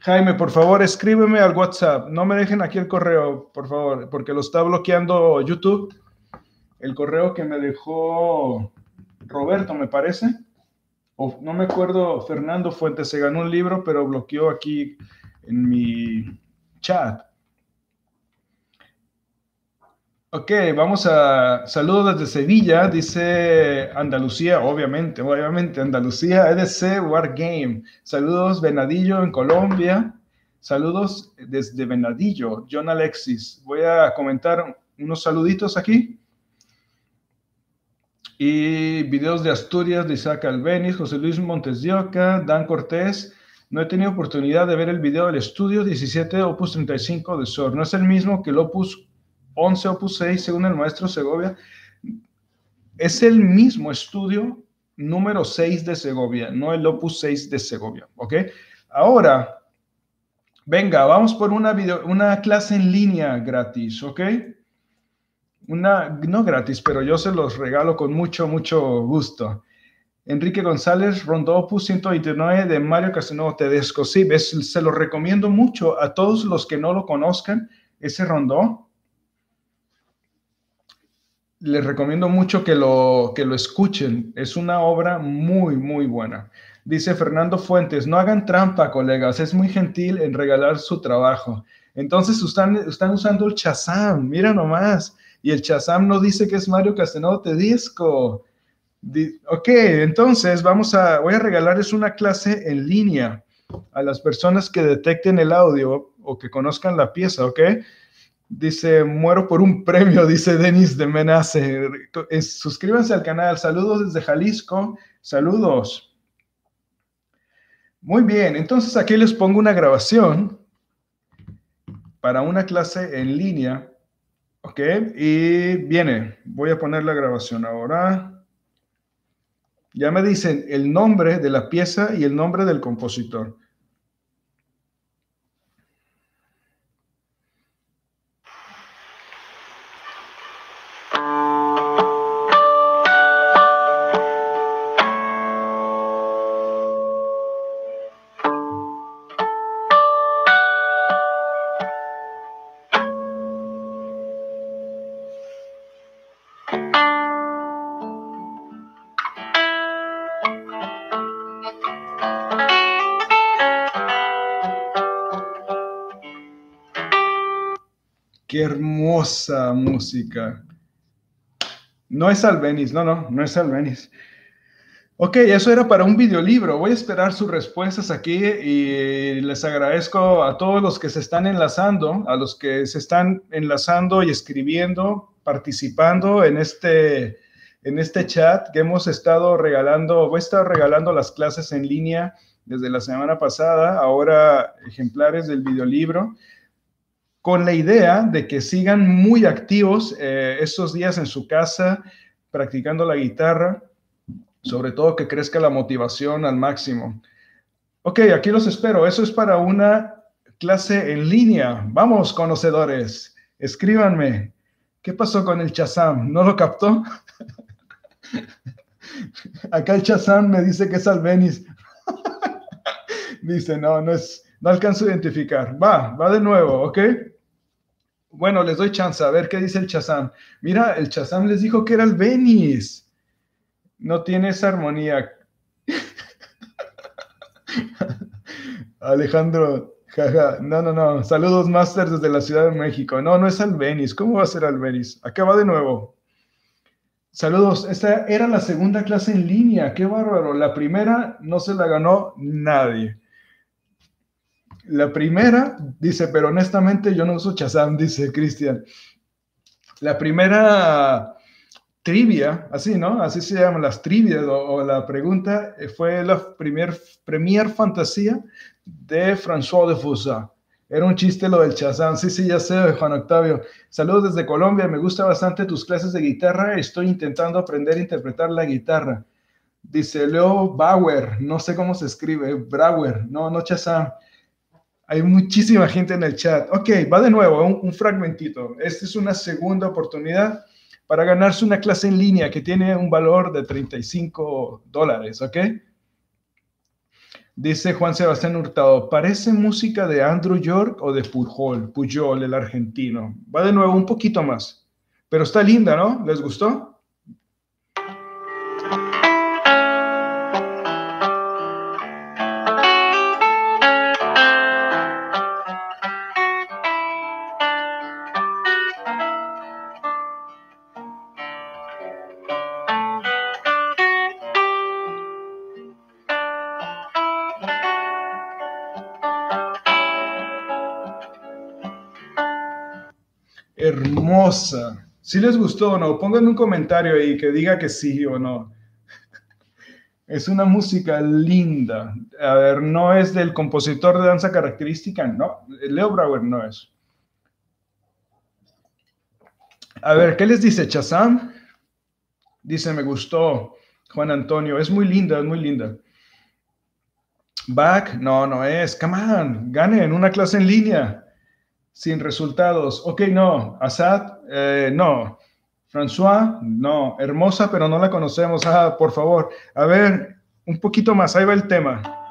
Jaime, por favor, escríbeme al WhatsApp. No me dejen aquí el correo, por favor, porque lo está bloqueando YouTube. El correo que me dejó Roberto, me parece. O no me acuerdo, Fernando Fuentes se ganó un libro, pero bloqueó aquí en mi chat. Ok, vamos a saludos desde Sevilla, dice Andalucía, obviamente, obviamente, Andalucía, EDC Wargame. Saludos Venadillo en Colombia. Saludos desde Venadillo, John Alexis. Voy a comentar unos saluditos aquí. Y videos de Asturias de Isaac Albeniz, José Luis Montes de Dan Cortés, No he tenido oportunidad de ver el video del estudio 17 Opus 35 de SOR. No es el mismo que el Opus 11 Opus 6 según el maestro Segovia. Es el mismo estudio número 6 de Segovia, no el Opus 6 de Segovia. ¿Ok? Ahora, venga, vamos por una, video, una clase en línea gratis. ¿Ok? Una, no gratis, pero yo se los regalo con mucho, mucho gusto. Enrique González, Rondó Opus 129 de Mario Casanova Tedesco. Sí, se lo recomiendo mucho a todos los que no lo conozcan, ese rondó. Les recomiendo mucho que lo, que lo escuchen. Es una obra muy, muy buena. Dice Fernando Fuentes, no hagan trampa, colegas, es muy gentil en regalar su trabajo. Entonces están, están usando el Chazam, mira nomás. Y el Chazam no dice que es Mario Casanova Tedesco. Ok, entonces vamos a, voy a regalarles una clase en línea a las personas que detecten el audio o que conozcan la pieza, ¿ok? Dice, muero por un premio, dice Denis de Menace. Suscríbanse al canal. Saludos desde Jalisco. Saludos. Muy bien, entonces aquí les pongo una grabación para una clase en línea. ¿Ok? Y viene, voy a poner la grabación ahora. Ya me dicen el nombre de la pieza y el nombre del compositor. Hermosa música. No es Albeniz, no, no, no es Albeniz. Ok, eso era para un videolibro. Voy a esperar sus respuestas aquí y les agradezco a todos los que se están enlazando, a los que se están enlazando y escribiendo, participando en este, en este chat que hemos estado regalando. Voy a estar regalando las clases en línea desde la semana pasada, ahora ejemplares del videolibro con la idea de que sigan muy activos eh, estos días en su casa, practicando la guitarra, sobre todo que crezca la motivación al máximo. Ok, aquí los espero. Eso es para una clase en línea. Vamos, conocedores, escríbanme. ¿Qué pasó con el Chazam? ¿No lo captó? Acá el Chazam me dice que es Albeniz. dice, no, no es, no alcanzo a identificar. Va, va de nuevo, ¿ok? Bueno, les doy chance a ver qué dice el Chazam. Mira, el Chazam les dijo que era el Venice. No tiene esa armonía. Alejandro, jaja, no, no, no. Saludos, Masters, desde la Ciudad de México. No, no es Albeniz. ¿Cómo va a ser Albeniz? Acá va de nuevo. Saludos. Esta era la segunda clase en línea. Qué bárbaro. La primera no se la ganó nadie. La primera, dice, pero honestamente yo no uso Chazam, dice Cristian. La primera trivia, así, ¿no? Así se llaman las trivias o, la pregunta, eh, fue la primer, premier fantasía de François de Fousa. Era un chiste lo del Chazam. Sí, sí, ya sé, Juan Octavio. Saludos desde Colombia. Me gusta bastante tus clases de guitarra. Estoy intentando aprender a interpretar la guitarra. Dice Leo Bauer. No sé cómo se escribe. Brauer. No, no Chazam. Hay muchísima gente en el chat. Ok, va de nuevo, un, fragmentito. Esta es una segunda oportunidad para ganarse una clase en línea que tiene un valor de 35 dólares, ¿ok? Dice Juan Sebastián Hurtado, parece música de Andrew York o de Pujol, Pujol, el argentino. Va de nuevo un poquito más, pero está linda, ¿no? ¿Les gustó? Si les gustó o no, pongan un comentario ahí que diga que sí o no. Es una música linda. A ver, no es del compositor de danza característica, no. Leo Brauer no es. A ver, ¿qué les dice Chazam? Dice, me gustó Juan Antonio. Es muy linda, es muy linda. Back, no, no es. Come on, gane en una clase en línea sin resultados. Ok, no. Assad, eh, no. François, no. Hermosa, pero no la conocemos. Ah, por favor. A ver, un poquito más. Ahí va el tema.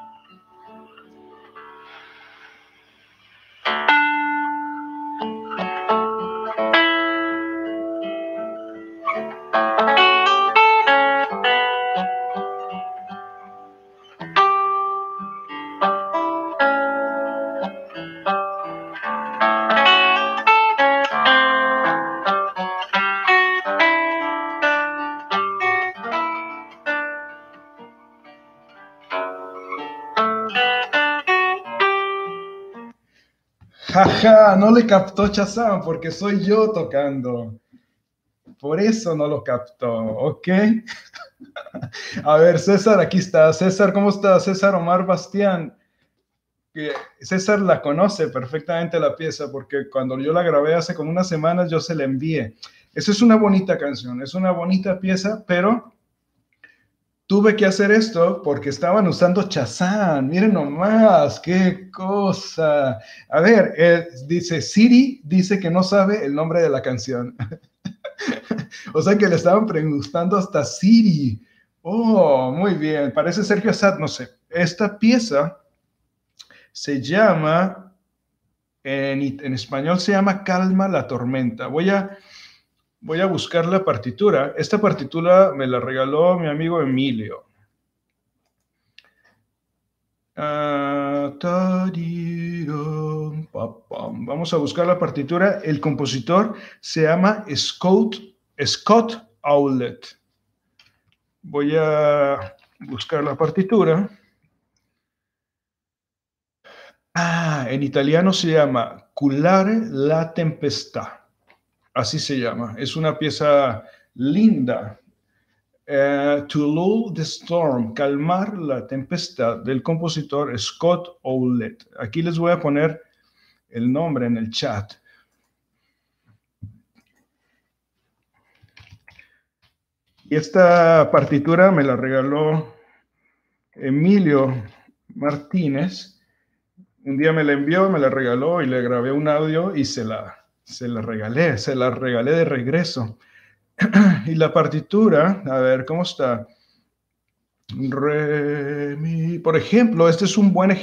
No le captó Chazam porque soy yo tocando. Por eso no lo captó, ¿ok? A ver, César, aquí está. César, ¿cómo está? César Omar Bastián. César la conoce perfectamente la pieza porque cuando yo la grabé hace como unas semanas yo se la envié. Esa es una bonita canción, es una bonita pieza, pero tuve que hacer esto porque estaban usando Chazán. Miren nomás, qué cosa. A ver, eh, dice Siri, dice que no sabe el nombre de la canción. o sea que le estaban preguntando hasta Siri. Oh, muy bien. Parece Sergio Assad, no sé. Esta pieza se llama, en, en español se llama Calma la tormenta. Voy a voy a buscar la partitura. Esta partitura me la regaló mi amigo Emilio. Vamos a buscar la partitura. El compositor se llama Scott, Scott Owlett. Voy a buscar la partitura. Ah, en italiano se llama Culare la tempestà. Así se llama. Es una pieza linda. Eh, to lull the storm, calmar la tempestad del compositor Scott Owlett. Aquí les voy a poner el nombre en el chat. Y esta partitura me la regaló Emilio Martínez. Un día me la envió, me la regaló y le grabé un audio y se la, se la regalé, se la regalé de regreso. y la partitura, a ver, ¿cómo está? Re, mi. Por ejemplo, este es un buen,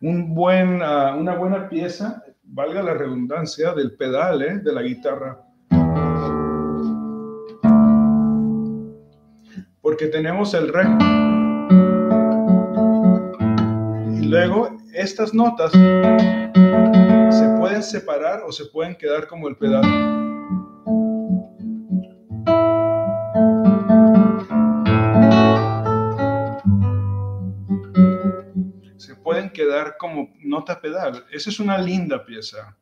un buen, ah, una buena pieza, valga la redundancia, del pedal ¿eh? de la guitarra. Porque tenemos el re. Y luego estas notas pueden separar o se pueden quedar como el pedal. Se pueden quedar como nota pedal. Esa es una linda pieza.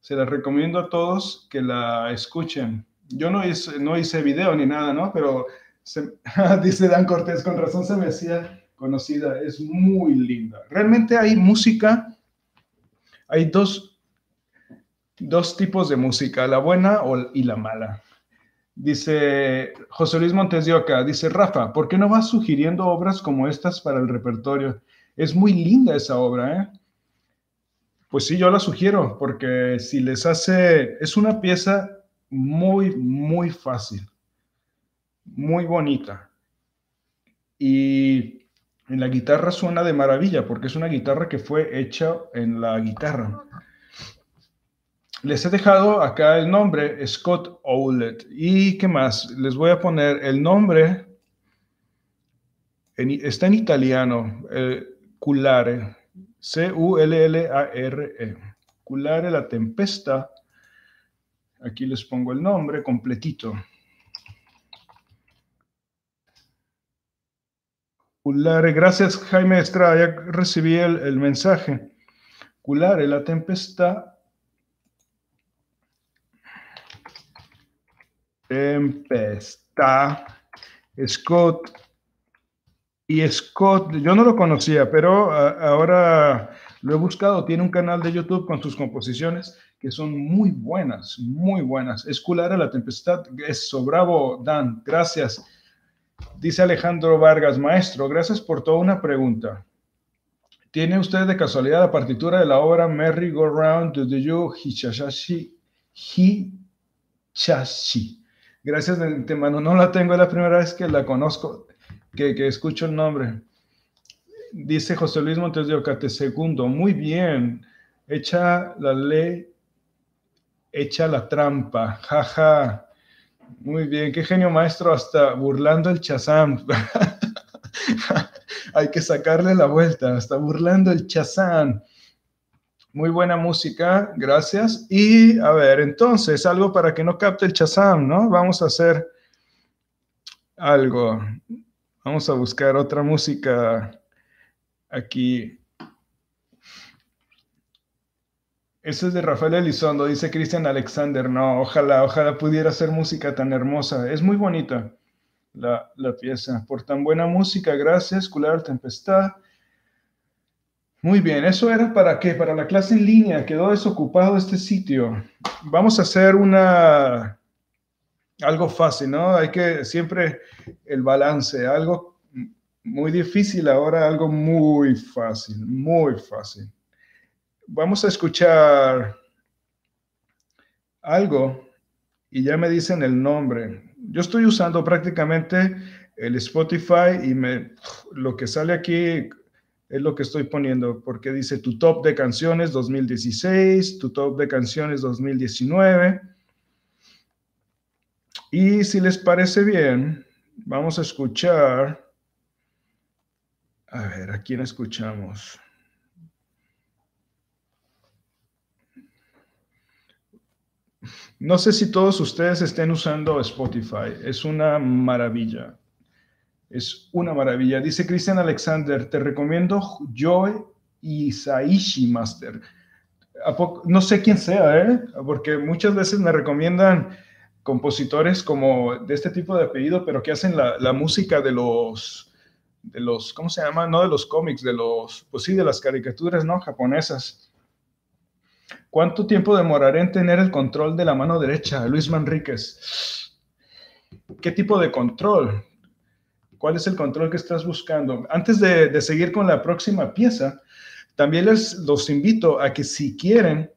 Se la recomiendo a todos que la escuchen. Yo no hice, no hice video ni nada, ¿no? Pero dice Dan Cortés, con razón se me hacía conocida. Es muy linda. Realmente hay música, hay dos dos tipos de música, la buena y la mala. Dice José Luis Montes de Oca, dice Rafa, ¿por qué no vas sugiriendo obras como estas para el repertorio? Es muy linda esa obra, ¿eh? Pues sí, yo la sugiero, porque si les hace, es una pieza muy, muy fácil, muy bonita. Y en la guitarra suena de maravilla, porque es una guitarra que fue hecha en la guitarra. Les he dejado acá el nombre Scott Owlett. ¿Y qué más? Les voy a poner el nombre. está en italiano. Eh, culare. C-U-L-L-A-R-E. Culare la tempesta. Aquí les pongo el nombre completito. Culare. Gracias, Jaime Estrada. Ya recibí el, el mensaje. Culare la tempesta Tempesta. Scott Y Scott, yo no lo conocía, pero ahora lo he buscado. Tiene un canal de YouTube con sus composiciones que son muy buenas, muy buenas. Escular a la tempestad, eso, bravo, Dan, gracias. Dice Alejandro Vargas, maestro, gracias por toda una pregunta. ¿Tiene usted de casualidad la partitura de la obra Merry Go Round the You Hichashi? Hichashi. Gracias de antemano, no la tengo, es la primera vez que la conozco, que, que escucho el nombre. Dice José Luis Montes de Ocate, segundo, muy bien, echa la ley, echa la trampa, jaja. Muy bien, qué genio maestro, hasta burlando el chazam. Hay que sacarle la vuelta, hasta burlando el chazam. Muy buena música, gracias. Y a ver, entonces, algo para que no capte el chazam, ¿no? Vamos a hacer algo. Vamos a buscar otra música aquí. Eso es de Rafael Elizondo, dice Cristian Alexander. No, ojalá, ojalá pudiera ser música tan hermosa. Es muy bonita la, pieza. Por tan buena música, gracias, Cular Tempestad. Muy bien, eso era para qué? Para la clase en línea. Quedó desocupado este sitio. Vamos a hacer una algo fácil, ¿no? Hay que siempre el balance, algo muy difícil ahora, algo muy fácil, muy fácil vamos a escuchar algo y ya me dicen el nombre. Yo estoy usando prácticamente el Spotify y me, lo que sale aquí es lo que estoy poniendo, porque dice tu top de canciones 2016, tu top de canciones 2019. Y si les parece bien, vamos a escuchar. A ver, ¿a quién escuchamos? No sé si todos ustedes estén usando Spotify. Es una maravilla. Es una maravilla. Dice Christian Alexander, te recomiendo Joy Isaishi Master. No sé quién sea, ¿eh? Porque muchas veces me recomiendan compositores como de este tipo de apellido, pero que hacen la, la música de los, de los, ¿cómo se llama? No de los cómics, de los, pues sí, de las caricaturas, ¿no? Japonesas. ¿Cuánto tiempo demoraré en tener el control de la mano derecha? Luis Manríquez. ¿Qué tipo de control? ¿Cuál es el control que estás buscando? Antes de, seguir con la próxima pieza, también les los invito a que si quieren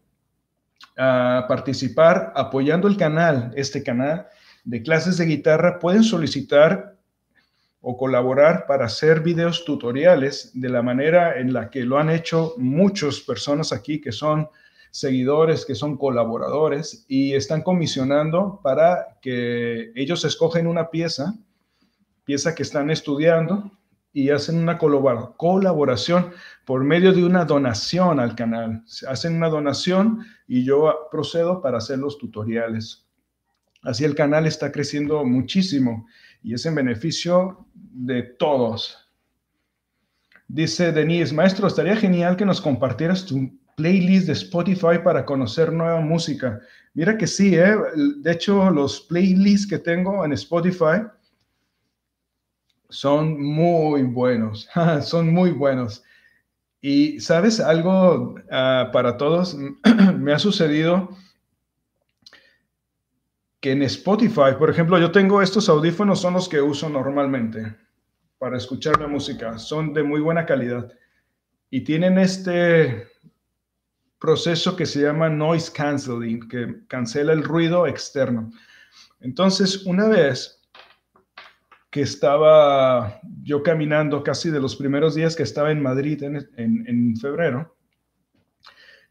ah, participar apoyando el canal, este canal de clases de guitarra, pueden solicitar o colaborar para hacer videos tutoriales de la manera en la que lo han hecho muchas personas aquí que son seguidores que son colaboradores y están comisionando para que ellos escogen una pieza, pieza que están estudiando y hacen una colaboración por medio de una donación al canal. Hacen una donación y yo procedo para hacer los tutoriales. Así el canal está creciendo muchísimo y es en beneficio de todos. Dice Denise, maestro, estaría genial que nos compartieras tu playlist de Spotify para conocer nueva música. Mira que sí, ¿eh? de hecho los playlists que tengo en Spotify son muy buenos, son muy buenos. Y sabes algo ah, para todos, me ha sucedido que en Spotify, por ejemplo, yo tengo estos audífonos, son los que uso normalmente para escuchar la música, son de muy buena calidad y tienen este proceso que se llama noise canceling, que cancela el ruido externo. Entonces, una vez que estaba yo caminando casi de los primeros días que estaba en Madrid en, en febrero,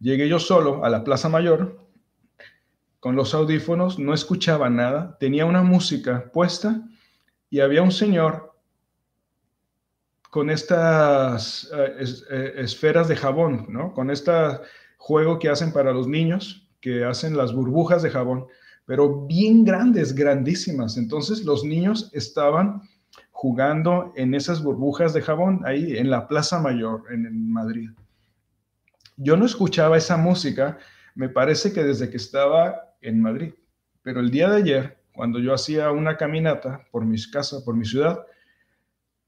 llegué yo solo a la Plaza Mayor con los audífonos, no escuchaba nada, tenía una música puesta y había un señor con estas eh, eh, esferas de jabón, ¿no? Con esta juego que hacen para los niños, que hacen las burbujas de jabón, pero bien grandes, grandísimas. Entonces los niños estaban jugando en esas burbujas de jabón ahí en la Plaza Mayor, en, Madrid. Yo no escuchaba esa música, me parece que desde que estaba en Madrid, pero el día de ayer, cuando yo hacía una caminata por mi casa, por mi ciudad,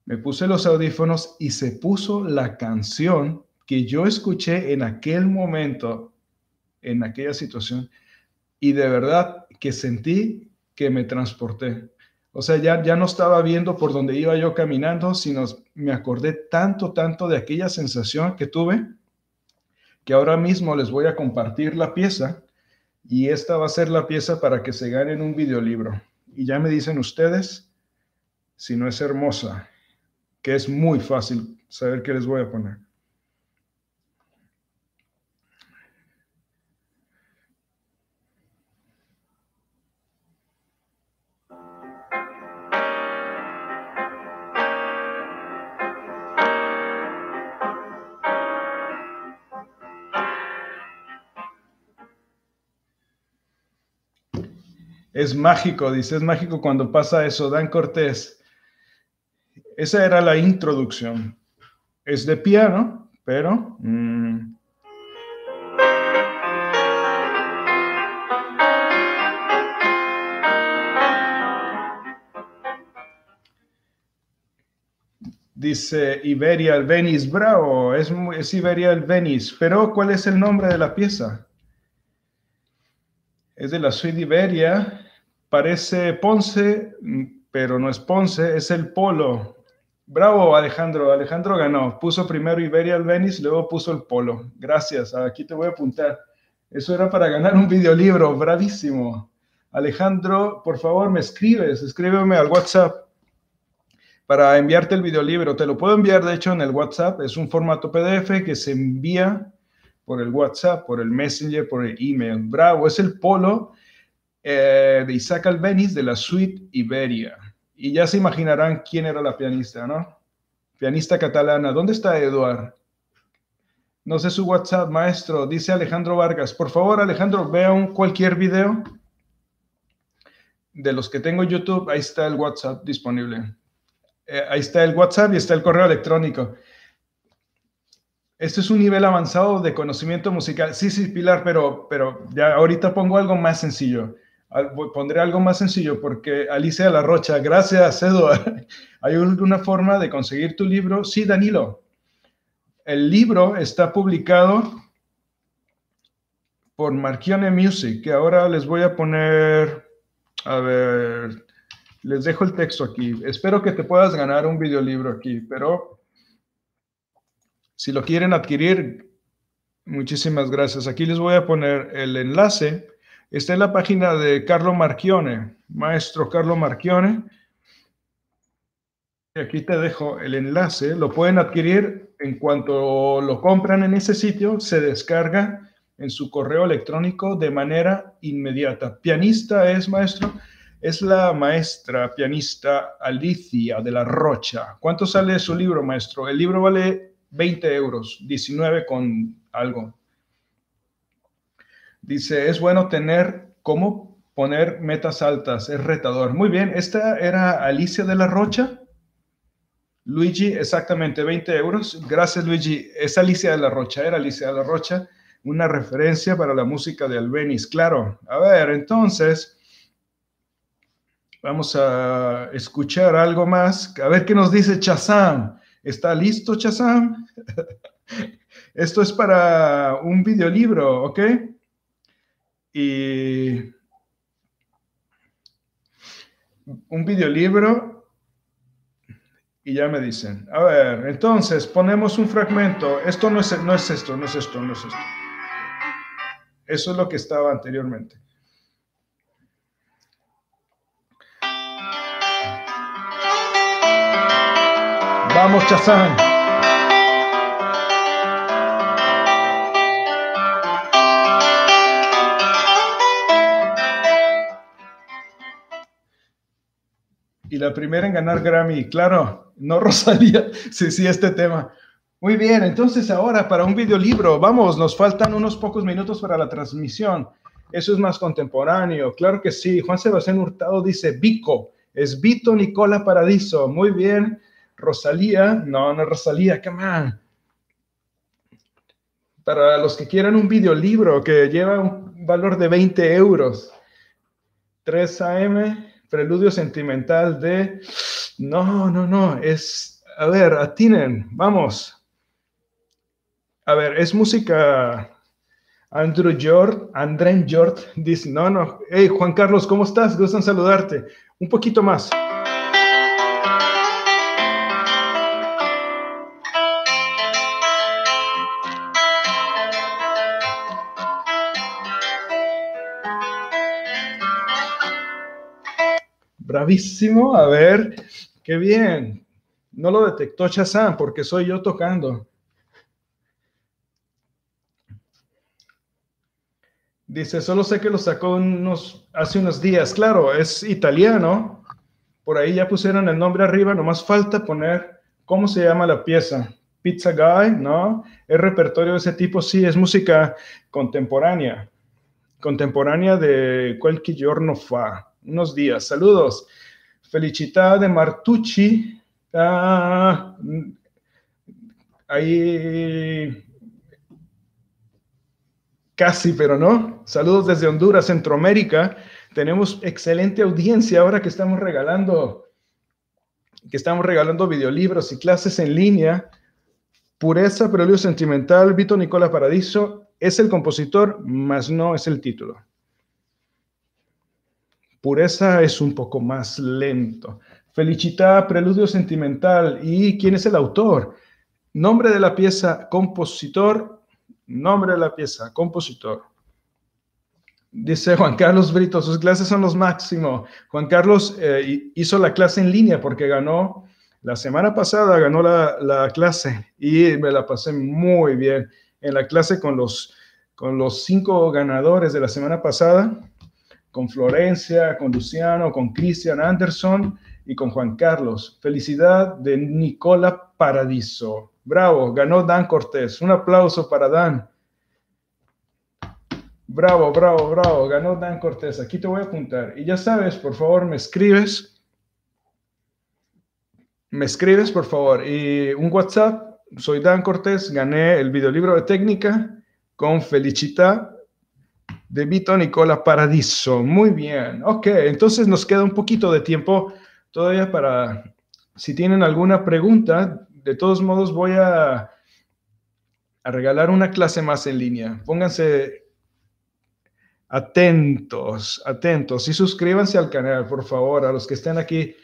Me puse los audífonos y se puso la canción que yo escuché en aquel momento, en aquella situación, y de verdad que sentí que me transporté. O sea, ya, ya no estaba viendo por dónde iba yo caminando, sino me acordé tanto, tanto de aquella sensación que tuve, que ahora mismo les voy a compartir la pieza y esta va a ser la pieza para que se ganen un videolibro. Y ya me dicen ustedes si no es hermosa, que es muy fácil saber qué les voy a poner. Es mágico, dice, es mágico cuando pasa eso. Dan Cortés. Esa era la introducción. Es de piano, pero... Mm, dice Iberia el Venice, bravo, es, es Iberia el Venice, pero ¿cuál es el nombre de la pieza? Es de la suite Iberia, Parece Ponce, pero no es Ponce, es el Polo. Bravo, Alejandro. Alejandro ganó. Puso primero Iberia al Venice, luego puso el Polo. Gracias. Aquí te voy a apuntar. Eso era para ganar un videolibro. Bravísimo. Alejandro, por favor, me escribes. Escríbeme al WhatsApp para enviarte el videolibro. Te lo puedo enviar, de hecho, en el WhatsApp. Es un formato PDF que se envía por el WhatsApp, por el Messenger, por el email. Bravo, es el Polo eh, de Isaac Albeniz de la suite Iberia. Y ya se imaginarán quién era la pianista, ¿no? Pianista catalana. ¿Dónde está Eduard? No sé su WhatsApp, maestro. Dice Alejandro Vargas. Por favor, Alejandro, vea un, cualquier video de los que tengo en YouTube. Ahí está el WhatsApp disponible. Eh, ahí está el WhatsApp y está el correo electrónico. Este es un nivel avanzado de conocimiento musical. Sí, sí, Pilar, pero, pero ya ahorita pongo algo más sencillo pondré algo más sencillo porque Alicia La Rocha, gracias Eduard. ¿Hay alguna forma de conseguir tu libro? Sí, Danilo. El libro está publicado por Marchione Music, que ahora les voy a poner, a ver, les dejo el texto aquí. Espero que te puedas ganar un videolibro aquí, pero si lo quieren adquirir, muchísimas gracias. Aquí les voy a poner el enlace Está en la página de Carlo Marchione, maestro Carlo Marchione. Aquí te dejo el enlace, lo pueden adquirir en cuanto lo compran en ese sitio, se descarga en su correo electrónico de manera inmediata. Pianista es, maestro, es la maestra pianista Alicia de la Rocha. ¿Cuánto sale su libro, maestro? El libro vale 20 euros, 19 con algo. Dice, es bueno tener cómo poner metas altas, es retador. Muy bien, esta era Alicia de la Rocha. Luigi, exactamente, 20 euros. Gracias, Luigi. Es Alicia de la Rocha, era Alicia de la Rocha, una referencia para la música de Albeniz. Claro. A ver, entonces, vamos a escuchar algo más. A ver qué nos dice Chazam. ¿Está listo, Chazam? Esto es para un videolibro, ¿ok? Y un videolibro y ya me dicen, a ver, entonces ponemos un fragmento, esto no es, no es esto, no es esto, no es esto. Eso es lo que estaba anteriormente. Vamos, Chazán. Y la primera en ganar Grammy, claro, no Rosalía, sí, sí, este tema. Muy bien, entonces ahora para un videolibro, vamos, nos faltan unos pocos minutos para la transmisión. Eso es más contemporáneo, claro que sí. Juan Sebastián Hurtado dice Vico, es Vito Nicola Paradiso. Muy bien, Rosalía, no, no Rosalía, come on. Para los que quieran un videolibro que lleva un valor de 20 euros, 3 AM, preludio sentimental de, no, no, no, es A ver, atinen, vamos. A ver, es música. Andrew Jord, Andren Jord dice, no, no. Hey, Juan Carlos, ¿cómo estás? Gustan saludarte. Un poquito más. Bravísimo, a ver, qué bien. No lo detectó Chazán porque soy yo tocando. Dice, solo sé que lo sacó unos, hace unos días. Claro, es italiano. Por ahí ya pusieron el nombre arriba, nomás falta poner cómo se llama la pieza. Pizza Guy, ¿no? Es repertorio de ese tipo, sí, es música contemporánea. Contemporánea de qualche giorno fa. Unos días. Saludos. Felicità de Martucci. Ah, ahí Casi, pero no. Saludos desde Honduras, Centroamérica. Tenemos excelente audiencia ahora que estamos regalando, que estamos regalando videolibros y clases en línea. Pureza, Preludio Sentimental, Vito Nicola Paradiso es el compositor, mas no es el título. Pureza es un poco más lento. Felicita, Preludio Sentimental. ¿Y quién es el autor? Nombre de la pieza, compositor Nombre de la pieza, compositor. Dice Juan Carlos Brito, sus clases son los máximos. Juan Carlos eh, hizo la clase en línea porque ganó, la semana pasada ganó la, clase y me la pasé muy bien en la clase con los, con los cinco ganadores de la semana pasada, con Florencia, con Luciano, con Christian Anderson y con Juan Carlos. Felicidad de Nicola Paradiso. Bravo, ganó Dan Cortés. Un aplauso para Dan. Bravo, bravo, bravo, ganó Dan Cortés. Aquí te voy a apuntar. Y ya sabes, por favor, me escribes. Me escribes, por favor. Y un WhatsApp. Soy Dan Cortés. Gané el videolibro de técnica con Felicita de Vito Nicola Paradiso. Muy bien. Ok, entonces nos queda un poquito de tiempo todavía para, si tienen alguna pregunta, de todos modos voy a, a regalar una clase más en línea. Pónganse atentos, atentos y suscríbanse al canal, por favor, a los que estén aquí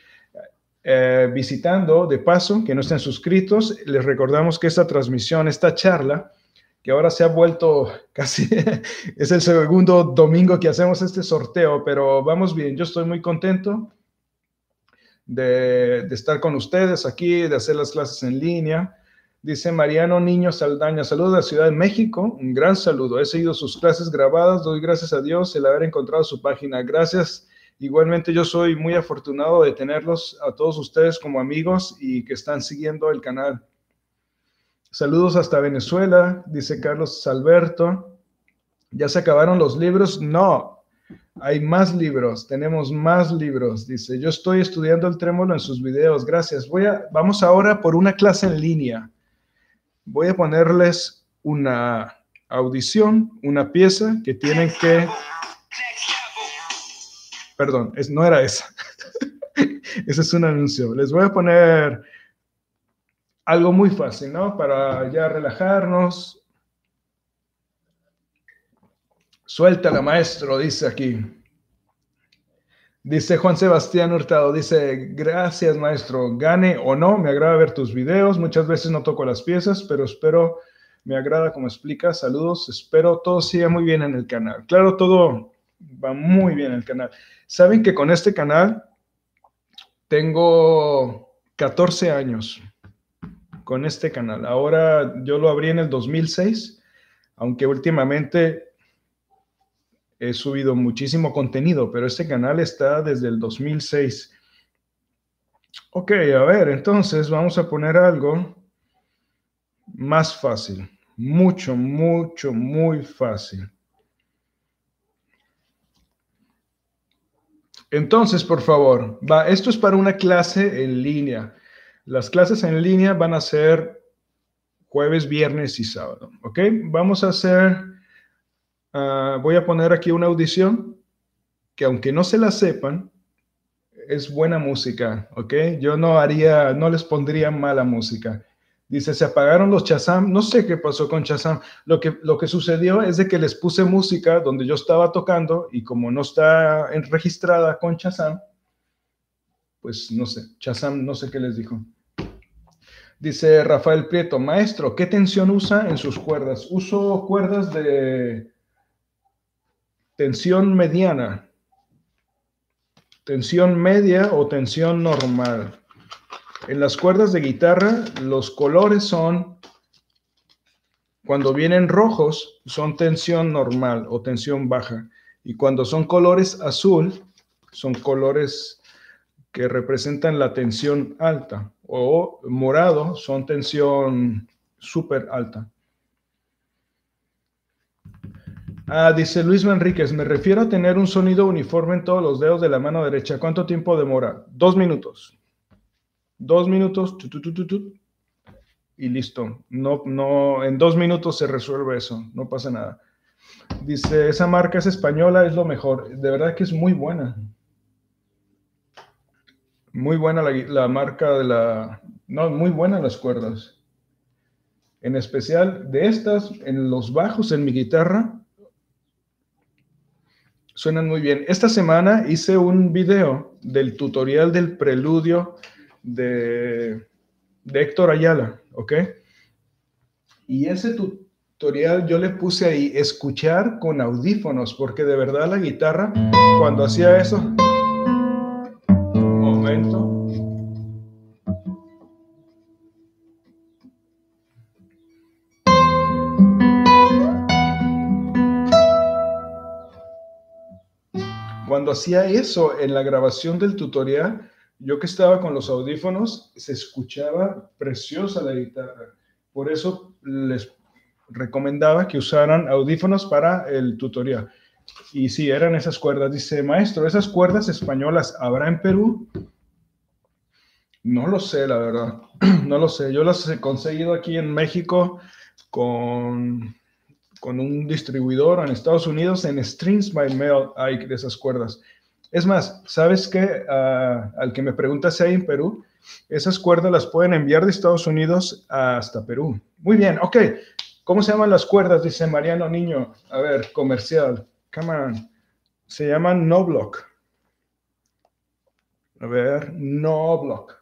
eh, visitando de paso, que no estén suscritos, les recordamos que esta transmisión, esta charla, que ahora se ha vuelto casi, es el segundo domingo que hacemos este sorteo, pero vamos bien, yo estoy muy contento de, estar con ustedes aquí, de hacer las clases en línea. Dice Mariano Niño Saldaña, saludos de Ciudad de México, un gran saludo. He seguido sus clases grabadas, doy gracias a Dios el haber encontrado su página. Gracias. Igualmente yo soy muy afortunado de tenerlos a todos ustedes como amigos y que están siguiendo el canal. Saludos hasta Venezuela, dice Carlos Alberto. ¿Ya se acabaron los libros? No, hay más libros, tenemos más libros. Dice, yo estoy estudiando el trémolo en sus videos. Gracias. Voy a, vamos ahora por una clase en línea. Voy a ponerles una audición, una pieza que tienen que... Perdón, es, no era esa. Ese es un anuncio. Les voy a poner algo muy fácil, ¿no? Para ya relajarnos, Suéltala, maestro, dice aquí. Dice Juan Sebastián Hurtado, dice, gracias maestro, gane o no, me agrada ver tus videos, muchas veces no toco las piezas, pero espero, me agrada como explicas, saludos, espero todo siga muy bien en el canal. Claro, todo va muy bien en el canal. Saben que con este canal tengo 14 años con este canal. Ahora yo lo abrí en el 2006, aunque últimamente he subido muchísimo contenido, pero este canal está desde el 2006. Ok, a ver, entonces vamos a poner algo más fácil, mucho, mucho, muy fácil. Entonces, por favor, va, esto es para una clase en línea. Las clases en línea van a ser jueves, viernes y sábado, ¿ok? Vamos a hacer Ah, voy a poner aquí una audición que aunque no se la sepan, es buena música, ¿ok? Yo no haría, no les pondría mala música. Dice, se apagaron los Chazam. No sé qué pasó con Chazam. Lo que, lo que sucedió es de que les puse música donde yo estaba tocando y como no está registrada con Chazam, pues no sé, Chazam no sé qué les dijo. Dice Rafael Prieto, maestro, ¿qué tensión usa en sus cuerdas? Uso cuerdas de tensión mediana, tensión media o tensión normal. En las cuerdas de guitarra, los colores son, cuando vienen rojos, son tensión normal o tensión baja. Y cuando son colores azul, son colores que representan la tensión alta. O morado, son tensión súper alta. Ah, dice Luis Manríquez, me refiero a tener un sonido uniforme en todos los dedos de la mano derecha. ¿Cuánto tiempo demora? Dos minutos dos minutos, y listo. No, no, en dos minutos se resuelve eso, no pasa nada. Dice, esa marca es española, es lo mejor. De verdad que es muy buena. Muy buena la, la marca de la... No, muy buenas las cuerdas. En especial de estas, en los bajos en mi guitarra, suenan muy bien. Esta semana hice un video del tutorial del preludio de, Héctor Ayala, ¿ok? Y ese tutorial yo le puse ahí, escuchar con audífonos, porque de verdad la guitarra, cuando hacía eso, Hacía eso en la grabación del tutorial, yo que estaba con los audífonos, se escuchaba preciosa la guitarra. Por eso les recomendaba que usaran audífonos para el tutorial. Y sí, eran esas cuerdas. Dice, maestro, ¿esas cuerdas españolas habrá en Perú? No lo sé, la verdad. No lo sé. Yo las he conseguido aquí en México con, con un distribuidor en Estados Unidos. En Strings by Mail hay de esas cuerdas. Es más, ¿sabes qué? Ah, al que me pregunta si hay en Perú, esas cuerdas las pueden enviar de Estados Unidos hasta Perú. Muy bien, ok. ¿Cómo se llaman las cuerdas? Dice Mariano Niño. A ver, comercial. Come on. Se llaman no block. A ver, no block.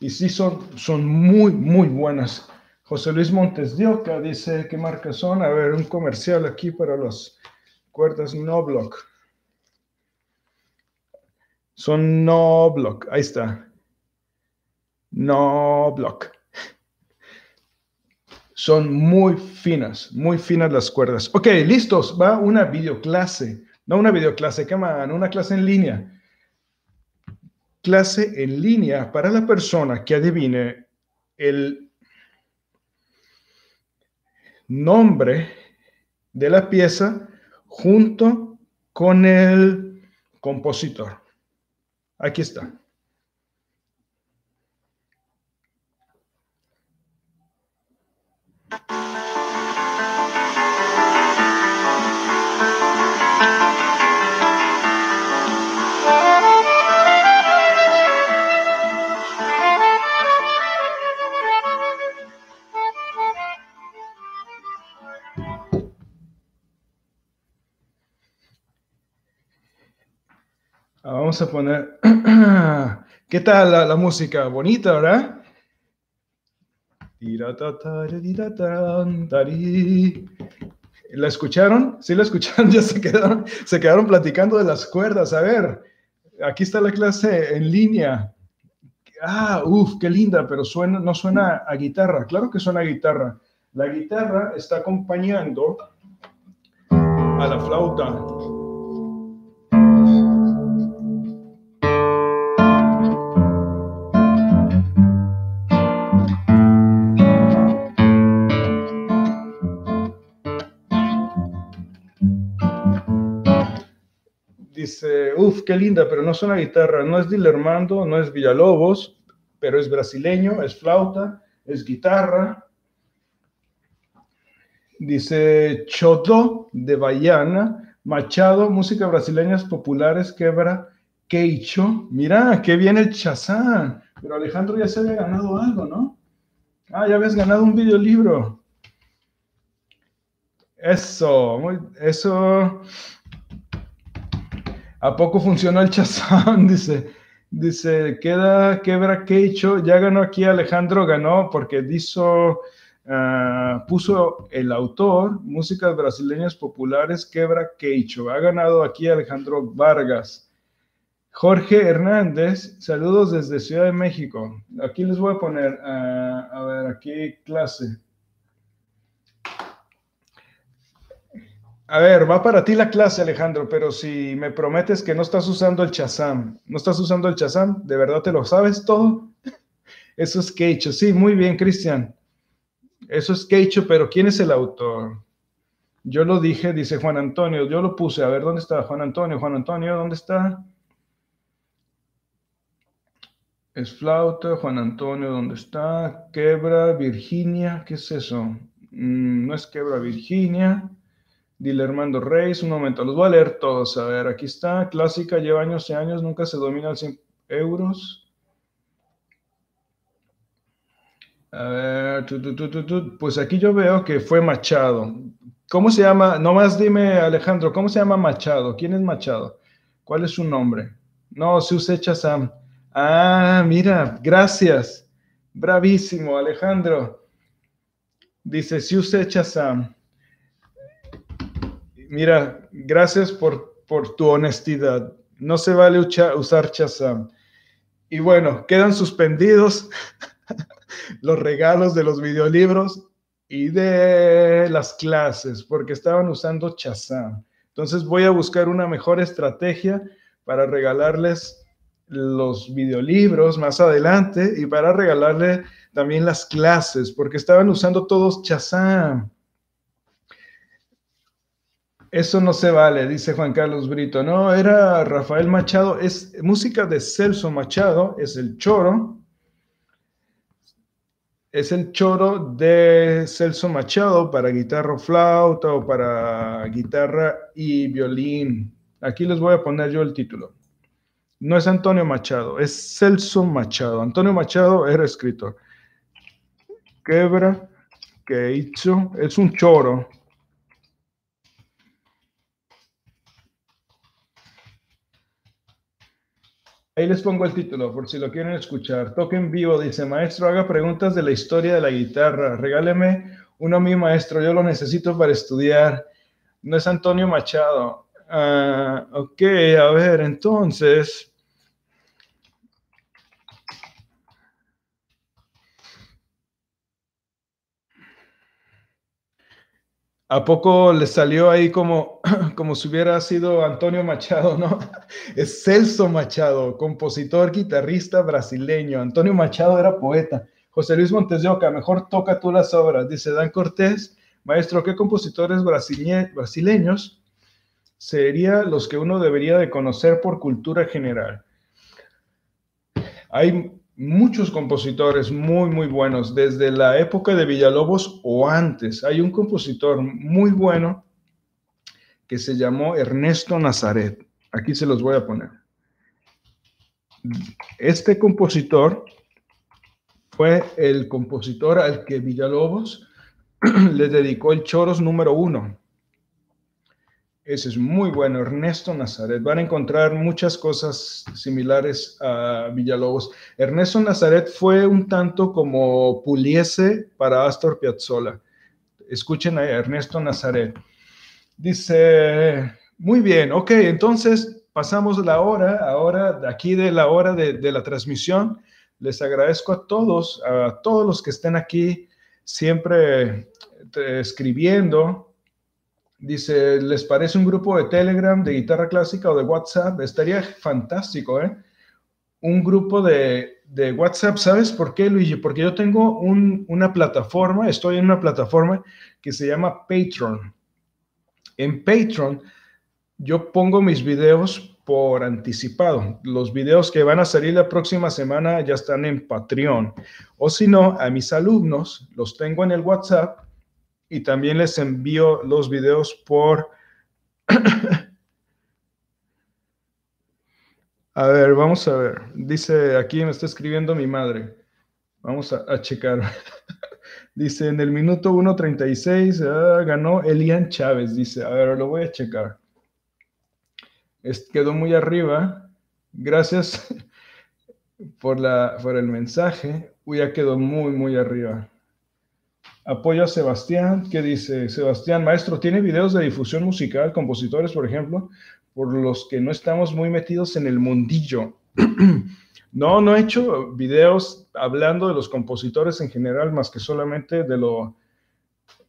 Y sí son, son muy, muy buenas. José Luis Montes de Oca dice qué marcas son. A ver, un comercial aquí para los cuerdas no block. Son no block. Ahí está. No block. Son muy finas, muy finas las cuerdas. Ok, listos. Va una videoclase. No una videoclase, ¿qué man? Una clase en línea. Clase en línea para la persona que adivine el nombre de la pieza junto con el compositor. Aquí está. Vamos a poner. ¿Qué tal la, música? Bonita, ¿verdad? ¿La escucharon? ¿Sí la escucharon? Ya se quedaron, se quedaron platicando de las cuerdas. A ver, aquí está la clase en línea. Ah, uff, qué linda, pero suena, no suena a guitarra. Claro que suena a guitarra. La guitarra está acompañando a la flauta. Dice, uff, qué linda, pero no suena guitarra, no es Dilermando, no es Villalobos, pero es brasileño, es flauta, es guitarra. Dice Chodó de Bayana, Machado, música brasileñas populares, quebra, Queicho. Mira, qué bien el Chazán. Pero Alejandro ya se había ganado algo, ¿no? Ah, ya habías ganado un videolibro. Eso, eso. ¿A poco funcionó el Chazán? Dice, dice, queda, quebra Queicho. Ya ganó aquí Alejandro, ganó porque dijo Ah, puso el autor, músicas brasileñas populares, Quebra Queicho. Ha ganado aquí Alejandro Vargas. Jorge Hernández, saludos desde Ciudad de México. Aquí les voy a poner, ah, a ver, aquí clase. A ver, va para ti la clase, Alejandro, pero si me prometes que no estás usando el Chazam, no estás usando el Chazam, ¿de verdad te lo sabes todo? Eso es Queicho. Sí, muy bien, Cristian. Eso es Queicho, pero ¿quién es el autor? Yo lo dije, dice Juan Antonio, yo lo puse, a ver, ¿dónde está Juan Antonio? Juan Antonio, ¿dónde está? Es flauta, Juan Antonio, ¿dónde está? Quebra, Virginia, ¿qué es eso? Mm, no es Quebra, Virginia. Dile Armando Reyes, un momento, los voy a leer todos. A ver, aquí está, clásica, lleva años y años, nunca se domina al 100 euros. A ver, pues aquí yo veo que fue Machado. ¿Cómo se llama? Nomás dime, Alejandro, ¿cómo se llama Machado? ¿Quién es Machado? ¿Cuál es su nombre? No, Sus Sam. Ah, mira, gracias. Bravísimo, Alejandro. Dice Sus Sam. Mira, gracias por, por tu honestidad. No se vale usar Chazam. Y bueno, quedan suspendidos. los regalos de los videolibros y de las clases, porque estaban usando Chazam. Entonces voy a buscar una mejor estrategia para regalarles los videolibros más adelante y para regalarle también las clases, porque estaban usando todos Chazam. Eso no se vale, dice Juan Carlos Brito. No, era Rafael Machado, es música de Celso Machado, es el choro es el choro de Celso Machado para guitarra flauta o para guitarra y violín. Aquí les voy a poner yo el título. No es Antonio Machado, es Celso Machado. Antonio Machado era escritor. Quebra, que hizo, es un choro Ahí les pongo el título por si lo quieren escuchar. Toque en vivo, dice maestro, haga preguntas de la historia de la guitarra. Regáleme uno a mi maestro, yo lo necesito para estudiar. No es Antonio Machado. Ah, ok, a ver, entonces, ¿A poco le salió ahí como, como si hubiera sido Antonio Machado, no? Es Celso Machado, compositor, guitarrista brasileño. Antonio Machado era poeta. José Luis Montes de Oca, mejor toca tú las obras. Dice Dan Cortés, maestro, ¿qué compositores brasileños serían los que uno debería de conocer por cultura general? Hay muchos compositores muy, muy buenos, desde la época de Villalobos o antes. Hay un compositor muy bueno que se llamó Ernesto Nazaret. Aquí se los voy a poner. Este compositor fue el compositor al que Villalobos le dedicó el Choros número uno. Ese es muy bueno, Ernesto Nazaret. Van a encontrar muchas cosas similares a Villalobos. Ernesto Nazaret fue un tanto como Puliese para Astor Piazzolla. Escuchen a Ernesto Nazaret. Dice, muy bien, ok, entonces pasamos la hora, ahora aquí de la hora de, de la transmisión. Les agradezco a todos, a todos los que estén aquí siempre eh, escribiendo, Dice, ¿les parece un grupo de Telegram, de guitarra clásica o de WhatsApp? Estaría fantástico, ¿eh? Un grupo de, de WhatsApp, ¿sabes por qué, Luigi? Porque yo tengo una plataforma, estoy en una plataforma que se llama Patreon. En Patreon yo pongo mis videos por anticipado. Los videos que van a salir la próxima semana ya están en Patreon. O si no, a mis alumnos los tengo en el WhatsApp y también les envío los videos por A ver, vamos a ver. Dice, aquí me está escribiendo mi madre. Vamos a, checar. dice, en el minuto 1.36 ah, ganó Elian Chávez. Dice, a ver, lo voy a checar. quedó muy arriba. Gracias por, la, por el mensaje. Uy, ya quedó muy, muy arriba. Apoyo a Sebastián, que dice, Sebastián, maestro, ¿tiene videos de difusión musical, compositores, por ejemplo? por los que no estamos muy metidos en el mundillo. no, no he hecho videos hablando de los compositores en general, más que solamente de lo...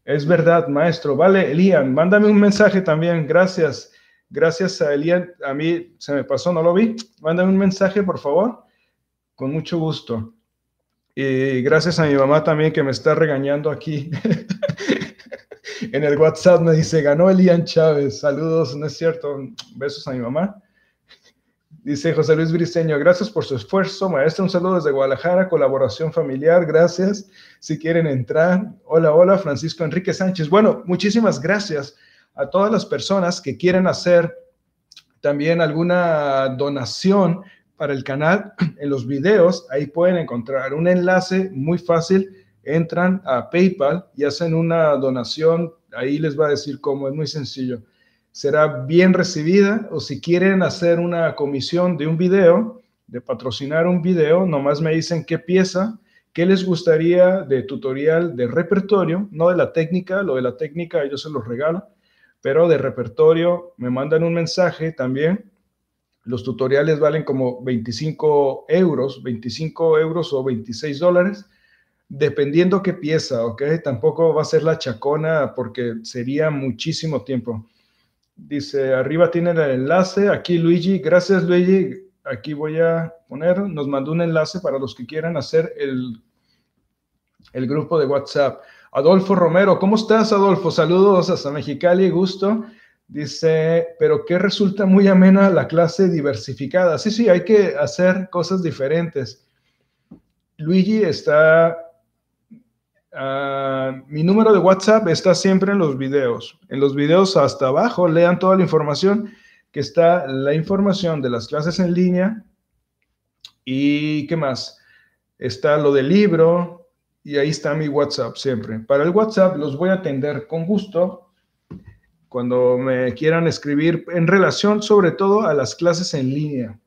Es verdad, maestro. Vale, Elian, mándame un mensaje también. Gracias. Gracias a Elian. A mí se me pasó, no lo vi. Mándame un mensaje, por favor. Con mucho gusto. Y gracias a mi mamá también que me está regañando aquí. en el WhatsApp me dice, ganó Elian Chávez. Saludos, no es cierto. Besos a mi mamá. Dice José Luis Briceño, gracias por su esfuerzo, maestro. Un saludo desde Guadalajara, colaboración familiar, gracias. Si quieren entrar, hola, hola, Francisco Enrique Sánchez. Bueno, muchísimas gracias a todas las personas que quieren hacer también alguna donación para el canal. En los videos, ahí pueden encontrar un enlace muy fácil entran a PayPal y hacen una donación, ahí les va a decir cómo, es muy sencillo. Será bien recibida o si quieren hacer una comisión de un video, de patrocinar un video, nomás me dicen qué pieza, qué les gustaría de tutorial de repertorio, no de la técnica, lo de la técnica yo se los regalo, pero de repertorio me mandan un mensaje también. Los tutoriales valen como 25 euros, 25 euros o 26 dólares dependiendo qué pieza, ¿ok? Tampoco va a ser la chacona porque sería muchísimo tiempo. Dice, arriba tienen el enlace, aquí Luigi, gracias Luigi, aquí voy a poner, nos mandó un enlace para los que quieran hacer el, el grupo de WhatsApp. Adolfo Romero, ¿cómo estás Adolfo? Saludos hasta Mexicali, gusto. Dice, pero que resulta muy amena la clase diversificada. Sí, sí, hay que hacer cosas diferentes. Luigi está Ah, mi número de WhatsApp está siempre en los videos. En los videos hasta abajo lean toda la información que está la información de las clases en línea y qué más. Está lo del libro y ahí está mi WhatsApp siempre. Para el WhatsApp los voy a atender con gusto cuando me quieran escribir en relación sobre todo a las clases en línea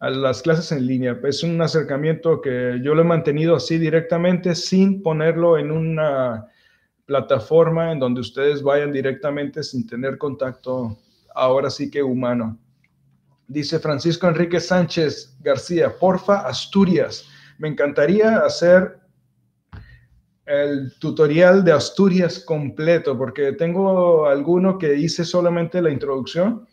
a las clases en línea. Es un acercamiento que yo lo he mantenido así directamente sin ponerlo en una plataforma en donde ustedes vayan directamente sin tener contacto ahora sí que humano. Dice Francisco Enrique Sánchez García, porfa, Asturias. Me encantaría hacer el tutorial de Asturias completo porque tengo alguno que hice solamente la introducción,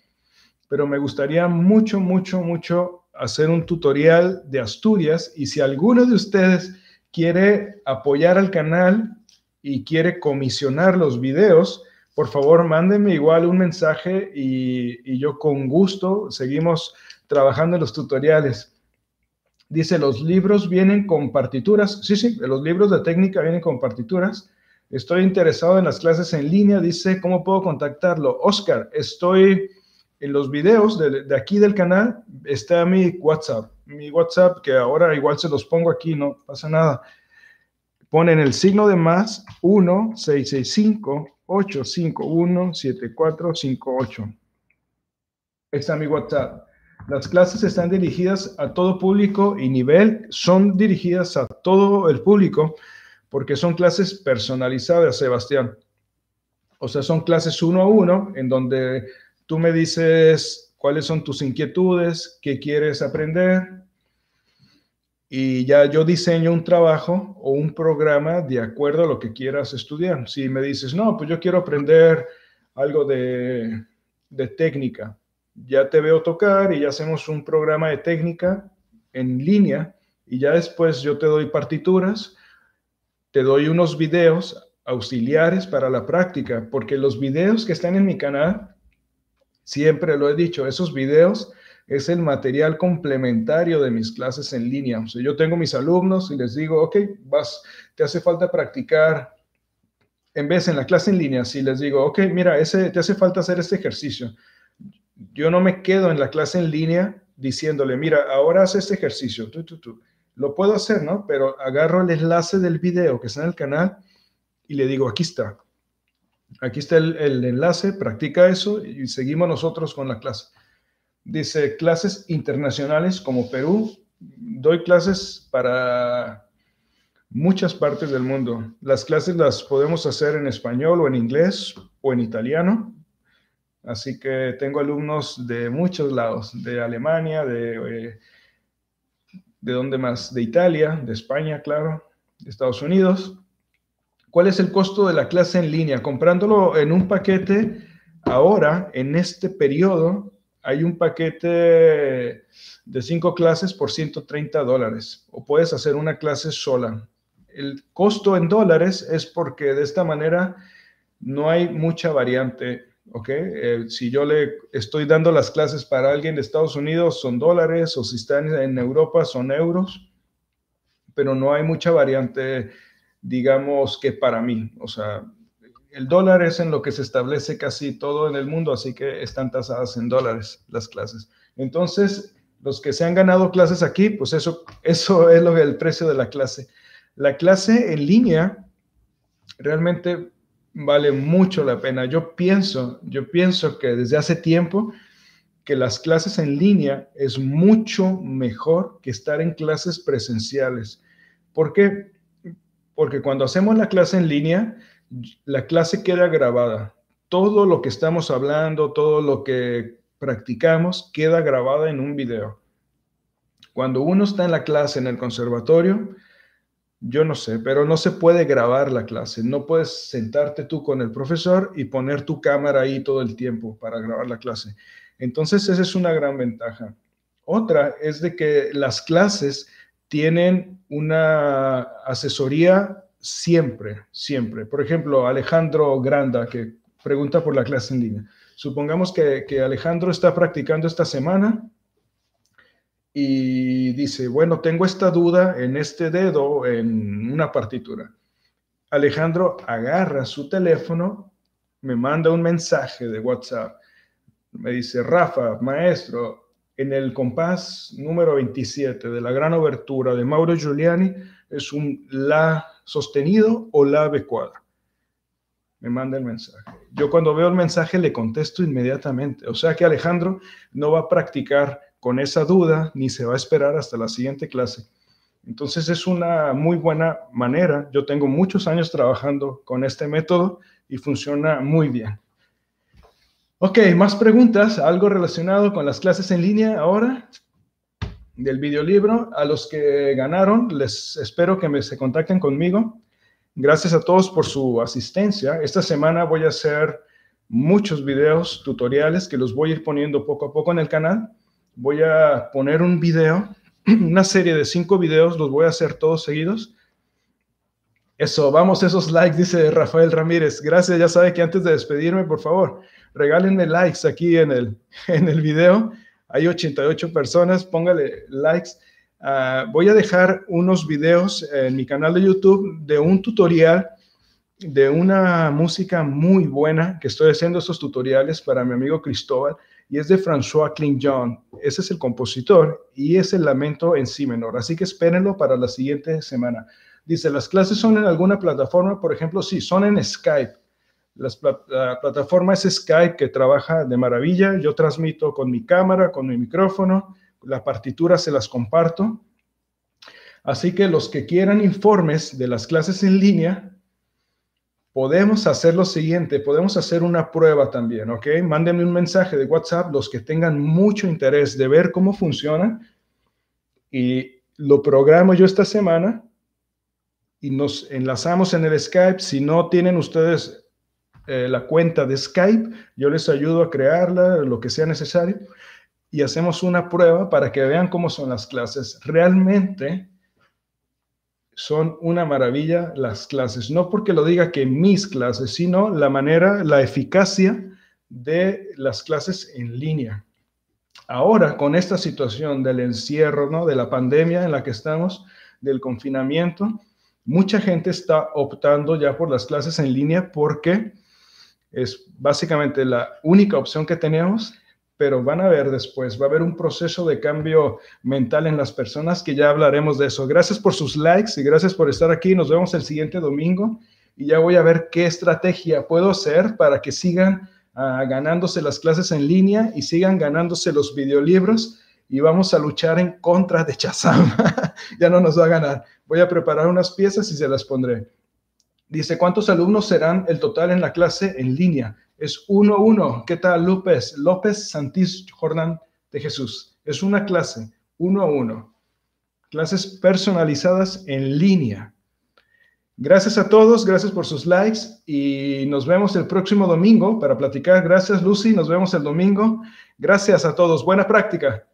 pero me gustaría mucho, mucho, mucho hacer un tutorial de Asturias y si alguno de ustedes quiere apoyar al canal y quiere comisionar los videos, por favor mándenme igual un mensaje y, yo con gusto seguimos trabajando en los tutoriales. Dice, los libros vienen con partituras. Sí, sí, los libros de técnica vienen con partituras. Estoy interesado en las clases en línea. Dice, ¿cómo puedo contactarlo? Oscar, estoy en los videos de, aquí del canal está mi WhatsApp. Mi WhatsApp, que ahora igual se los pongo aquí, no pasa nada. Ponen el signo de más 1-665-851-7458. Está mi WhatsApp. Las clases están dirigidas a todo público y nivel, son dirigidas a todo el público porque son clases personalizadas, Sebastián. O sea, son clases uno a uno en donde Tú me dices cuáles son tus inquietudes, qué quieres aprender y ya yo diseño un trabajo o un programa de acuerdo a lo que quieras estudiar. Si me dices, no, pues yo quiero aprender algo de, de técnica, ya te veo tocar y ya hacemos un programa de técnica en línea y ya después yo te doy partituras, te doy unos videos auxiliares para la práctica, porque los videos que están en mi canal Siempre lo he dicho, esos videos es el material complementario de mis clases en línea. O sea, yo tengo mis alumnos y les digo, ok, vas, te hace falta practicar en vez en la clase en línea, si les digo, ok, mira, ese, te hace falta hacer este ejercicio, yo no me quedo en la clase en línea diciéndole, mira, ahora haz este ejercicio. Lo puedo hacer, ¿no? Pero agarro el enlace del video que está en el canal y le digo, aquí está. Aquí está el, el enlace, practica eso y seguimos nosotros con la clase. Dice, clases internacionales como Perú. Doy clases para muchas partes del mundo. Las clases las podemos hacer en español o en inglés o en italiano. Así que tengo alumnos de muchos lados, de Alemania, de, eh, de dónde más, de Italia, de España, claro, de Estados Unidos. ¿Cuál es el costo de la clase en línea? Comprándolo en un paquete, ahora, en este periodo, hay un paquete de cinco clases por 130 dólares, o puedes hacer una clase sola el costo en dólares es porque de esta manera no hay mucha variante, ¿ok? Eh, si yo le estoy dando las clases para alguien de Estados Unidos son dólares o si están en Europa son euros, pero no hay mucha variante, digamos, que para mí. O sea, el dólar es en lo que se establece casi todo en el mundo, así que están tasadas en dólares las clases. Entonces, los que se han ganado clases aquí, pues eso, eso es lo, el precio de la clase. La clase en línea realmente vale mucho la pena. Yo pienso, yo pienso que desde hace tiempo que las clases en línea es mucho mejor que estar en clases presenciales. ¿Por qué? Porque cuando hacemos la clase en línea, la clase queda grabada. Todo lo que estamos hablando, todo lo que practicamos queda grabada en un video. Cuando uno está en la clase en el conservatorio, yo no sé, pero no se puede grabar la clase. No puedes sentarte tú con el profesor y poner tu cámara ahí todo el tiempo para grabar la clase. Entonces, esa es una gran ventaja. Otra es de que las clases tienen una asesoría siempre, siempre. Por ejemplo, Alejandro Granda, que pregunta por la clase en línea. Supongamos que, que Alejandro está practicando esta semana y dice, bueno, tengo esta duda en este dedo, en una partitura. Alejandro agarra su teléfono, me manda un mensaje de WhatsApp, me dice, Rafa, maestro, en el compás número 27 de la gran obertura de Mauro Giuliani es un La sostenido o La adecuada. Me manda el mensaje. Yo cuando veo el mensaje le contesto inmediatamente. O sea que Alejandro no va a practicar con esa duda ni se va a esperar hasta la siguiente clase. Entonces es una muy buena manera. Yo tengo muchos años trabajando con este método y funciona muy bien. Ok, más preguntas, algo relacionado con las clases en línea ahora del videolibro. A los que ganaron, les espero que me se contacten conmigo. Gracias a todos por su asistencia. Esta semana voy a hacer muchos videos tutoriales que los voy a ir poniendo poco a poco en el canal voy a poner un video, una serie de cinco videos, los voy a hacer todos seguidos. Eso, vamos, esos likes, dice Rafael Ramírez. Gracias, ya sabe que antes de despedirme, por favor, regálenme likes aquí en el, en el video. Hay 88 personas, póngale likes. Ah, voy a dejar unos videos en mi canal de YouTube de un tutorial de una música muy buena que estoy haciendo estos tutoriales para mi amigo Cristóbal y es de François Clignon. Ese es el compositor y es el lamento en sí menor. Así que espérenlo para la siguiente semana. Dice, ¿las clases son en alguna plataforma? Por ejemplo, sí, son en Skype. la plataforma es Skype que trabaja de maravilla. Yo transmito con mi cámara, con mi micrófono. La partitura se las comparto. Así que los que quieran informes de las clases en línea, podemos hacer lo siguiente, podemos hacer una prueba también, ¿ok? Mándenme un mensaje de WhatsApp los que tengan mucho interés de ver cómo funciona y lo programo yo esta semana y nos enlazamos en el Skype. Si no tienen ustedes eh, la cuenta de Skype, yo les ayudo a crearla, lo que sea necesario, y hacemos una prueba para que vean cómo son las clases. Realmente son una maravilla las clases, no porque lo diga que mis clases, sino la manera, la eficacia de las clases en línea. Ahora, con esta situación del encierro, ¿no? de la pandemia en la que estamos, del confinamiento, mucha gente está optando ya por las clases en línea porque es básicamente la única opción que tenemos, pero van a ver después, va a haber un proceso de cambio mental en las personas que ya hablaremos de eso. Gracias por sus likes y gracias por estar aquí. Nos vemos el siguiente domingo y ya voy a ver qué estrategia puedo hacer para que sigan uh, ganándose las clases en línea y sigan ganándose los videolibros y vamos a luchar en contra de Chazam. ya no nos va a ganar. Voy a preparar unas piezas y se las pondré. Dice, ¿cuántos alumnos serán el total en la clase en línea? Es uno uno. ¿Qué tal, López? López Santís Jordán de Jesús. Es una clase, uno a uno. Clases personalizadas en línea. Gracias a todos, gracias por sus likes y nos vemos el próximo domingo para platicar. Gracias, Lucy, nos vemos el domingo. Gracias a todos. Buena práctica.